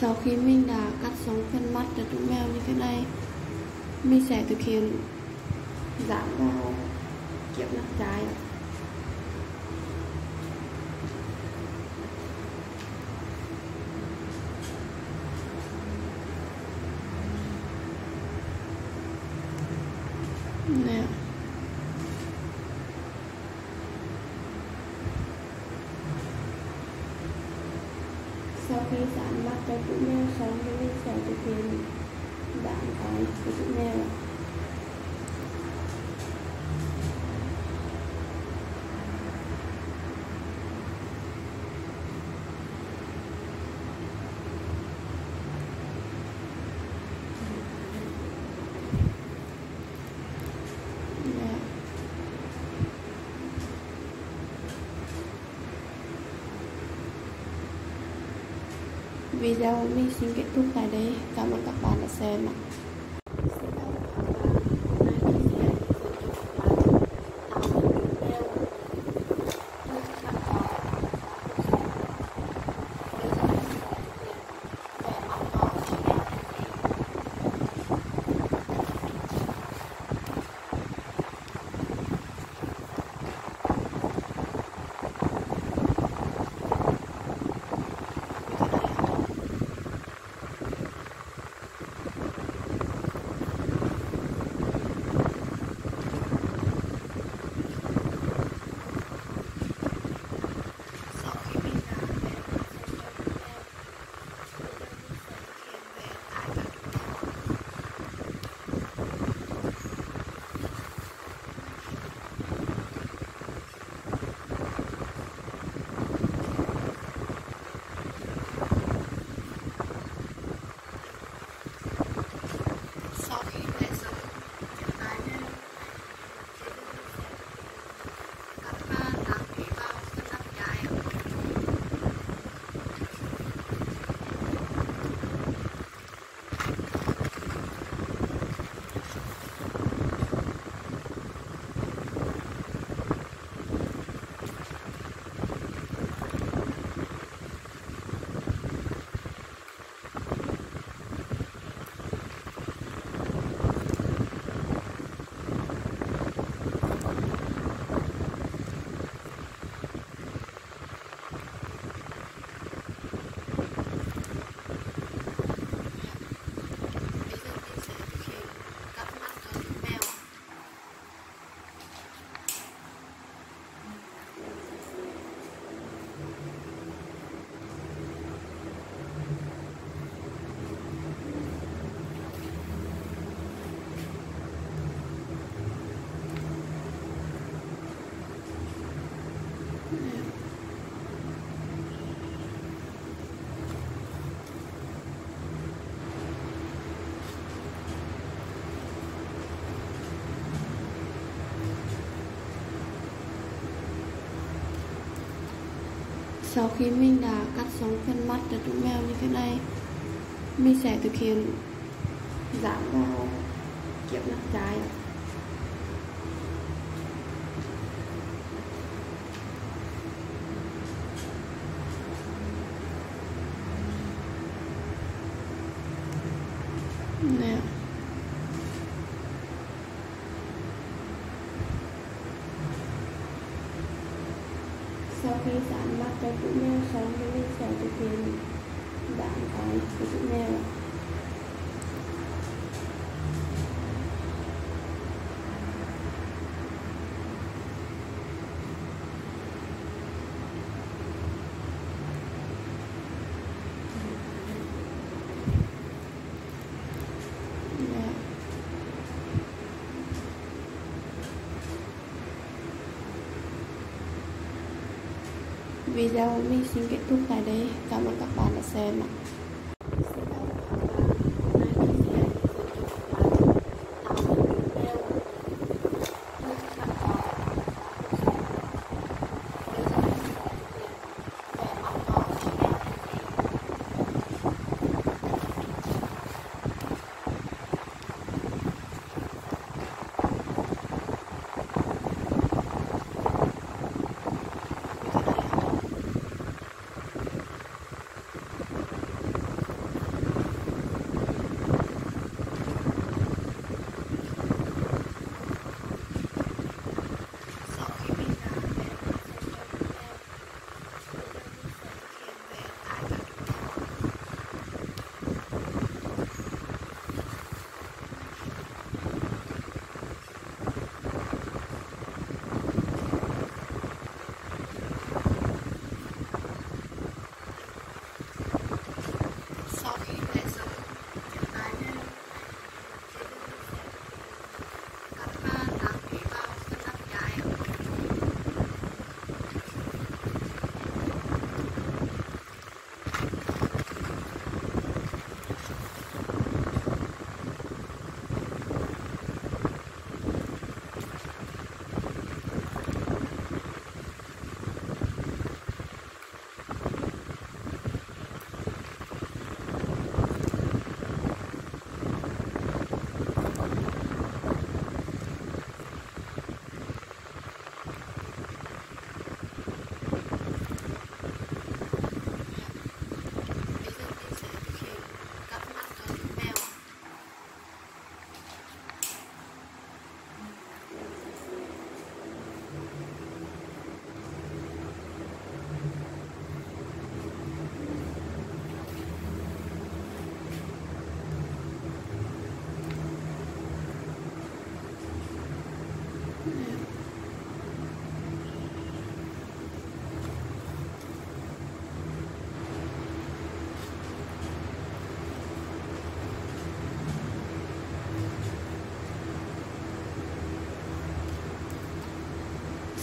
Sau khi mình đã cắt sóng phần mắt cho chúng mèo như thế này, mình sẽ thực hiện video mình xin kết thúc tại đây. Cảm ơn các bạn đã xem Sau khi mình đã cắt sống phần mắt cho chú mèo như thế này, Mình sẽ thực hiện video mình xin kết thúc tại đây. Cảm ơn các bạn đã xem ạ.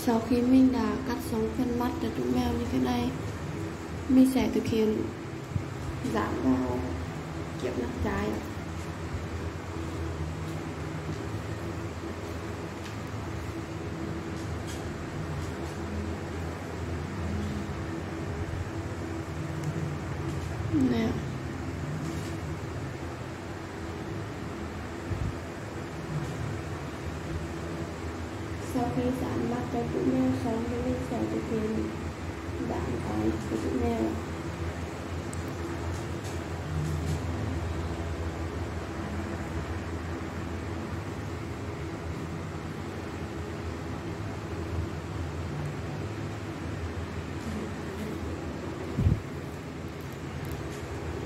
Sau khi mình đã cắt xong phần mắt cho chú mèo như thế này mình sẽ thực hiện giảm vào kiếp nắp trái nè sau khi dán mắt cho chú mèo xong thì mình sẽ thực hiện dán cái của chú mèo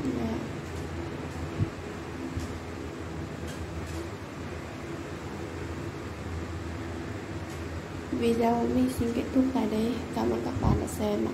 Nè video mình xin kết thúc tại đây. Cảm ơn các bạn đã xem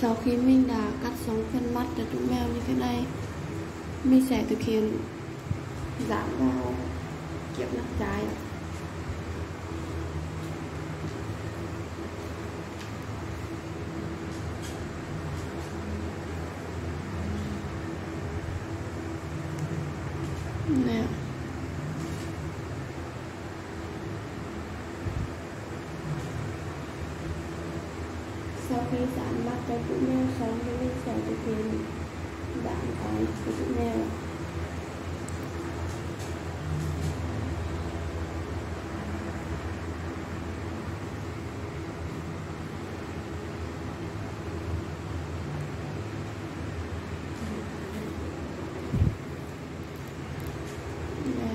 Sau khi mình đã cắt xong phần mắt cho chú mèo như thế này, Mình sẽ thực hiện giảm vào kiếp nắp trái. Nè. Sau khi cũng mắt cho với mèo xong thì mình sẽ thực hiện dán cái của chú mèo ạ. Nè.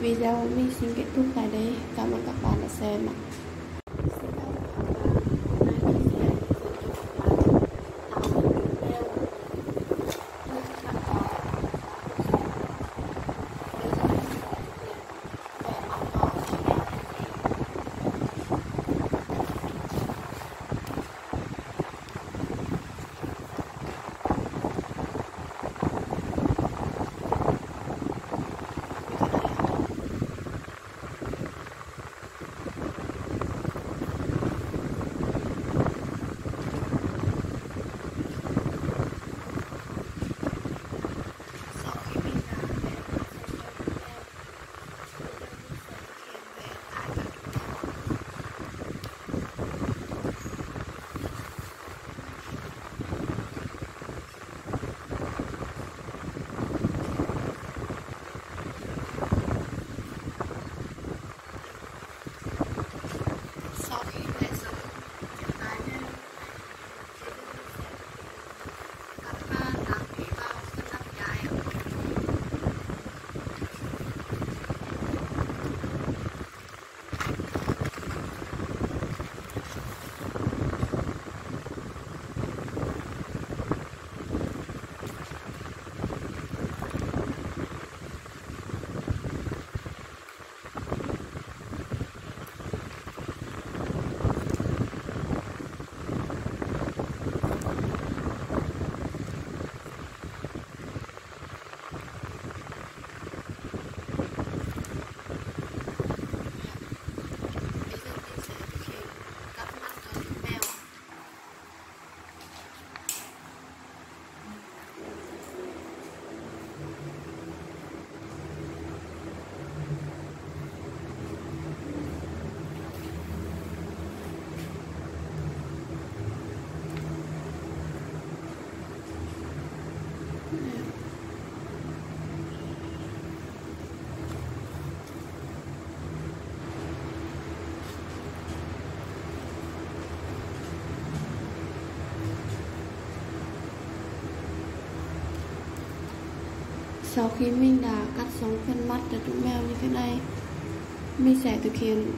Video mình xin kết thúc tại đây. Cảm ơn các bạn đã xem ạ. Sau khi mình đã cắt xong phần mắt cho chú mèo như thế này, mình sẽ thực hiện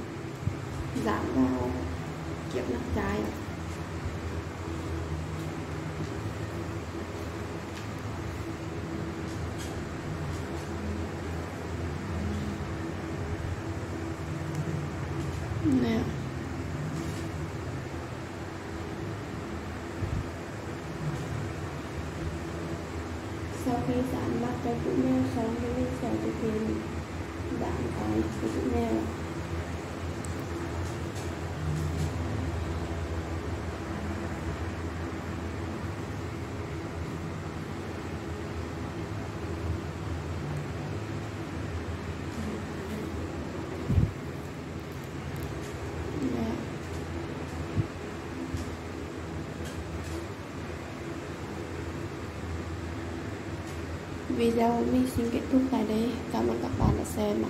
video mình xin kết thúc tại đây. Cảm ơn các bạn đã xem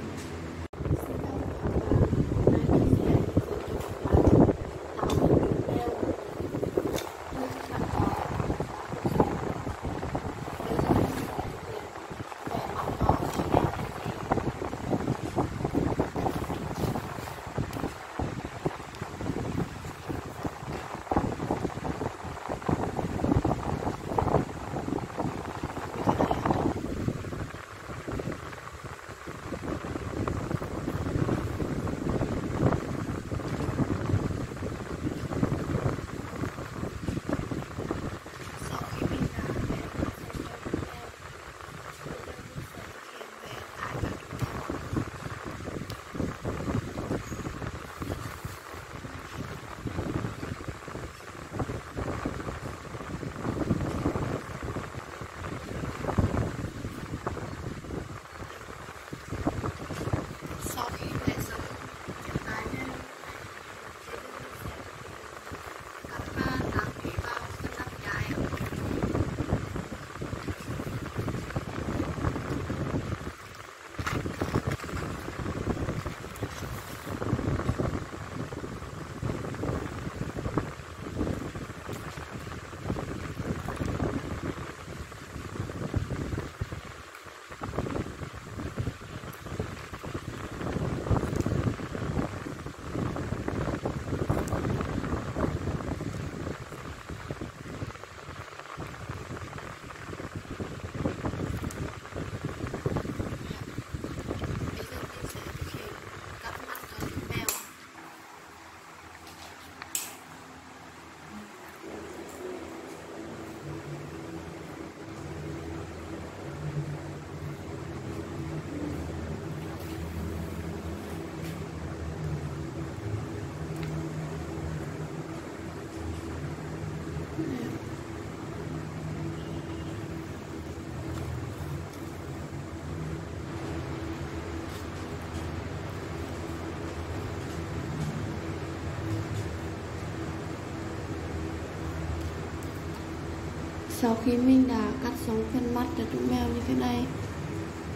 sau khi mình đã cắt xong phần mắt cho chú mèo như thế này,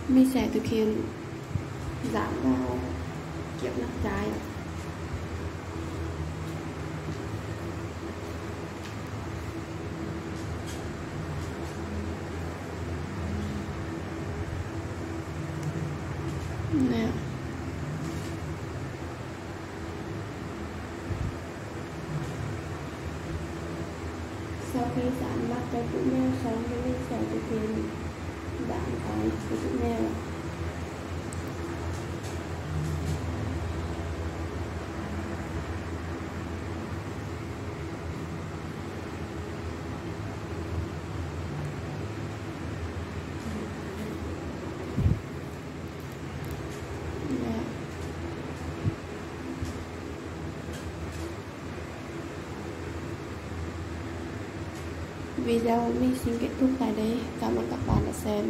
mình sẽ thực hiện Amen. video mình xin kết thúc tại đây. Cảm ơn các bạn đã xem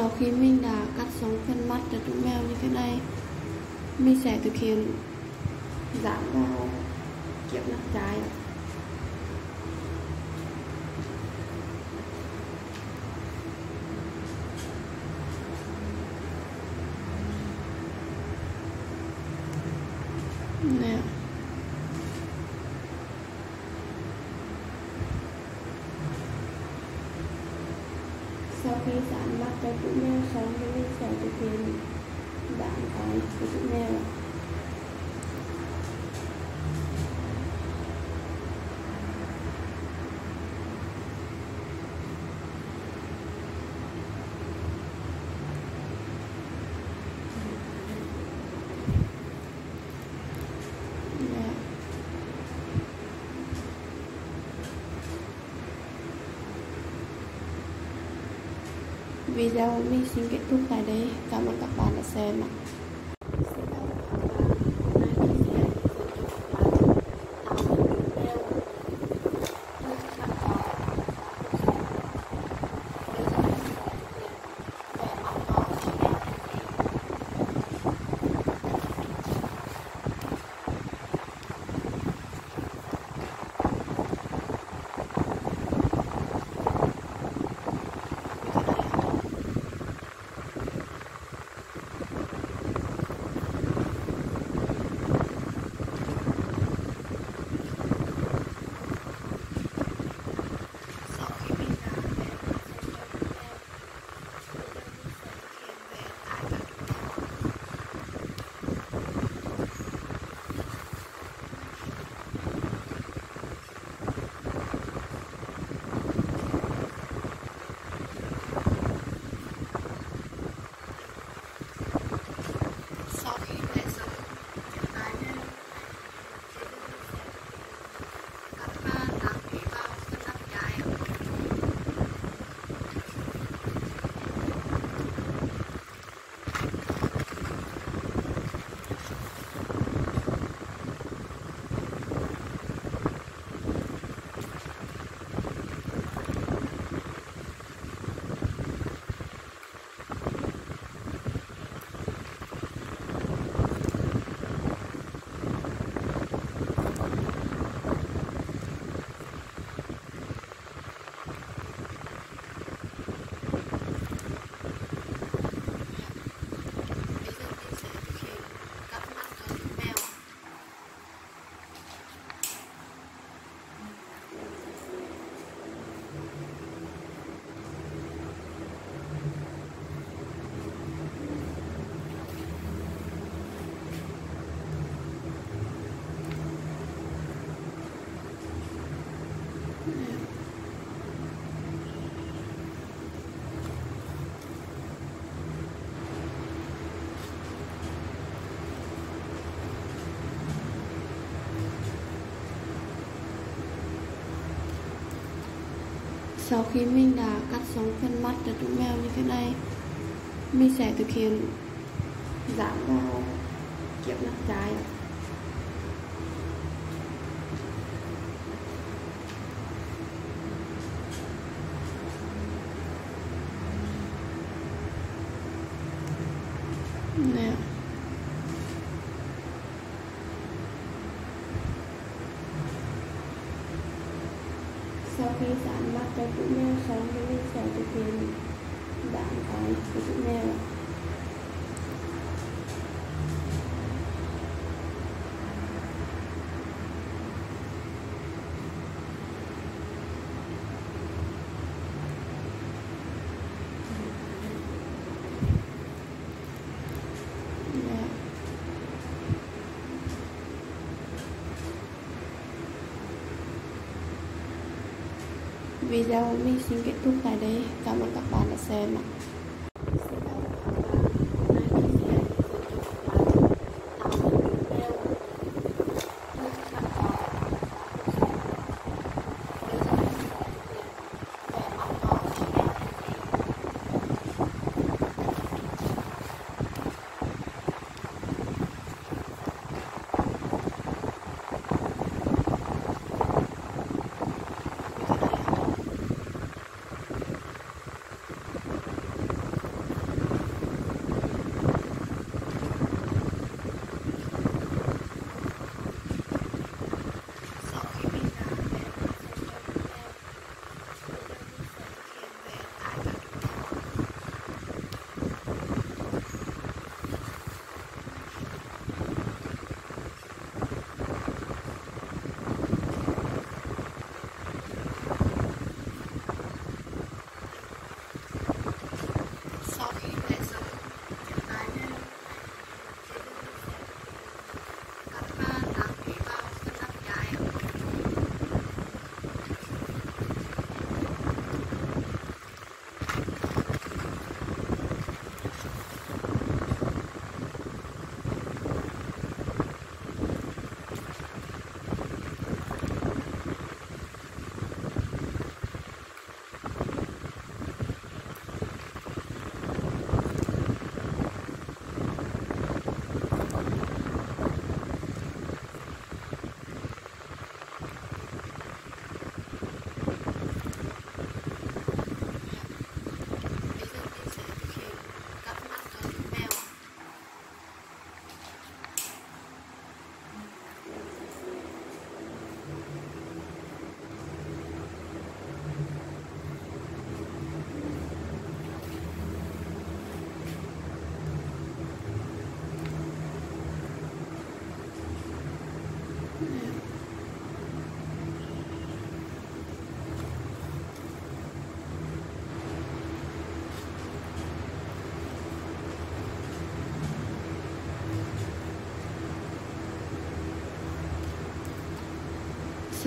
Sau khi mình đã cắt sống phần mắt cho chú mèo như thế này Mình sẽ thực hiện video mình xin kết thúc tại đây. Cảm ơn các bạn đã xem sau khi mình đã cắt xong phần mắt cho chú mèo như thế này, mình sẽ thực hiện giảm vào kiểu nắp trái Yeah. cũng gmail.com với liên hệ thực hiện bạn tại gmail video mình xin kết thúc tại đây. Cảm ơn các bạn đã xem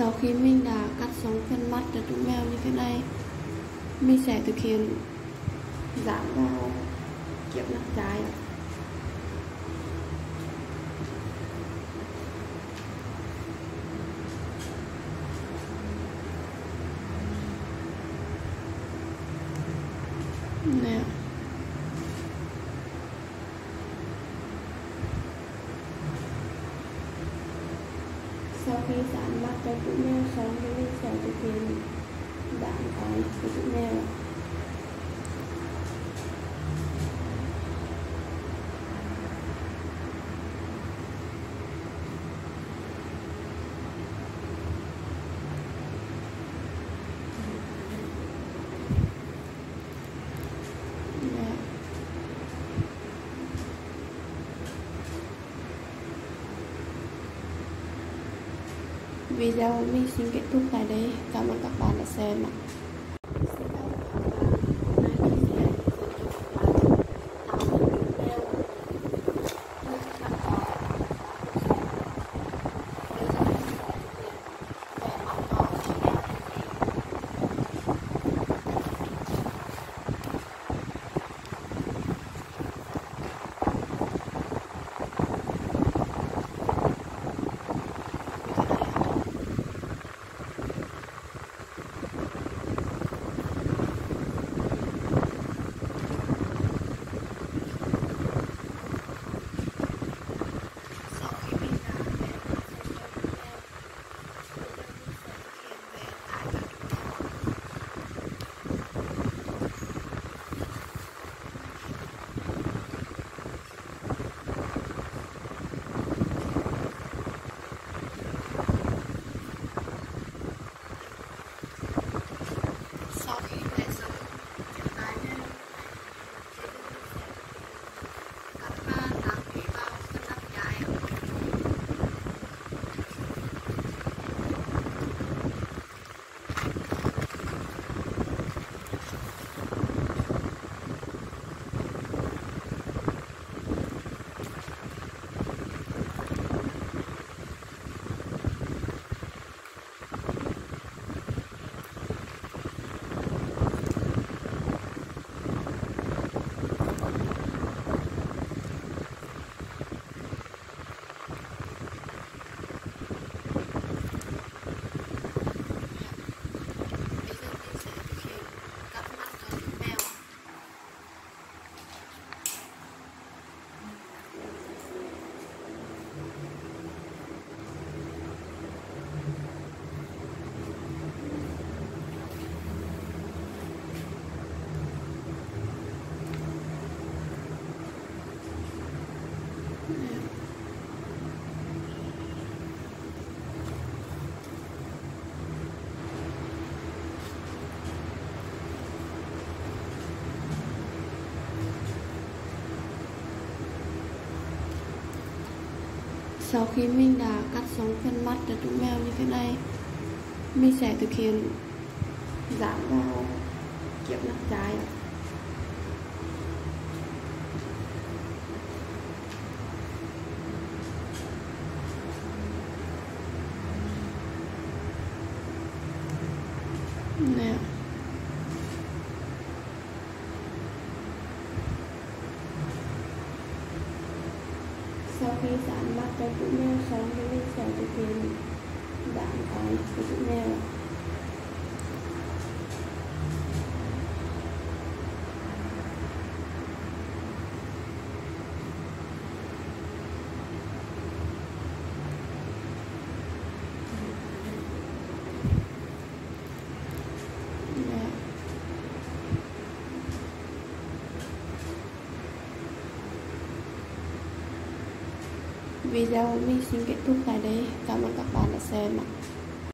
sau khi mình đã cắt xong phần mắt cho chú mèo như thế này mình sẽ thực hiện giảm vào kiểu mặt trái nè sau khi dán mắt cho chủ mèo xong thì mình sẽ thực hiện dán cái của chủ mèo Nè video mình xin kết thúc tại đây. Cảm ơn các bạn đã xem ạ. Sau khi mình đã cắt xong phần mắt cho chú mèo như thế này Mình sẽ thực hiện giảm vào kiếp nắp trái ạ. Nè. Sau khi dán mắt cho chú mèo xong thì mình sẽ thực hiện dán cái của chú mèo ạ. Nè. Video của mình xin kết thúc tại đây. Cảm ơn các bạn đã xem ạ.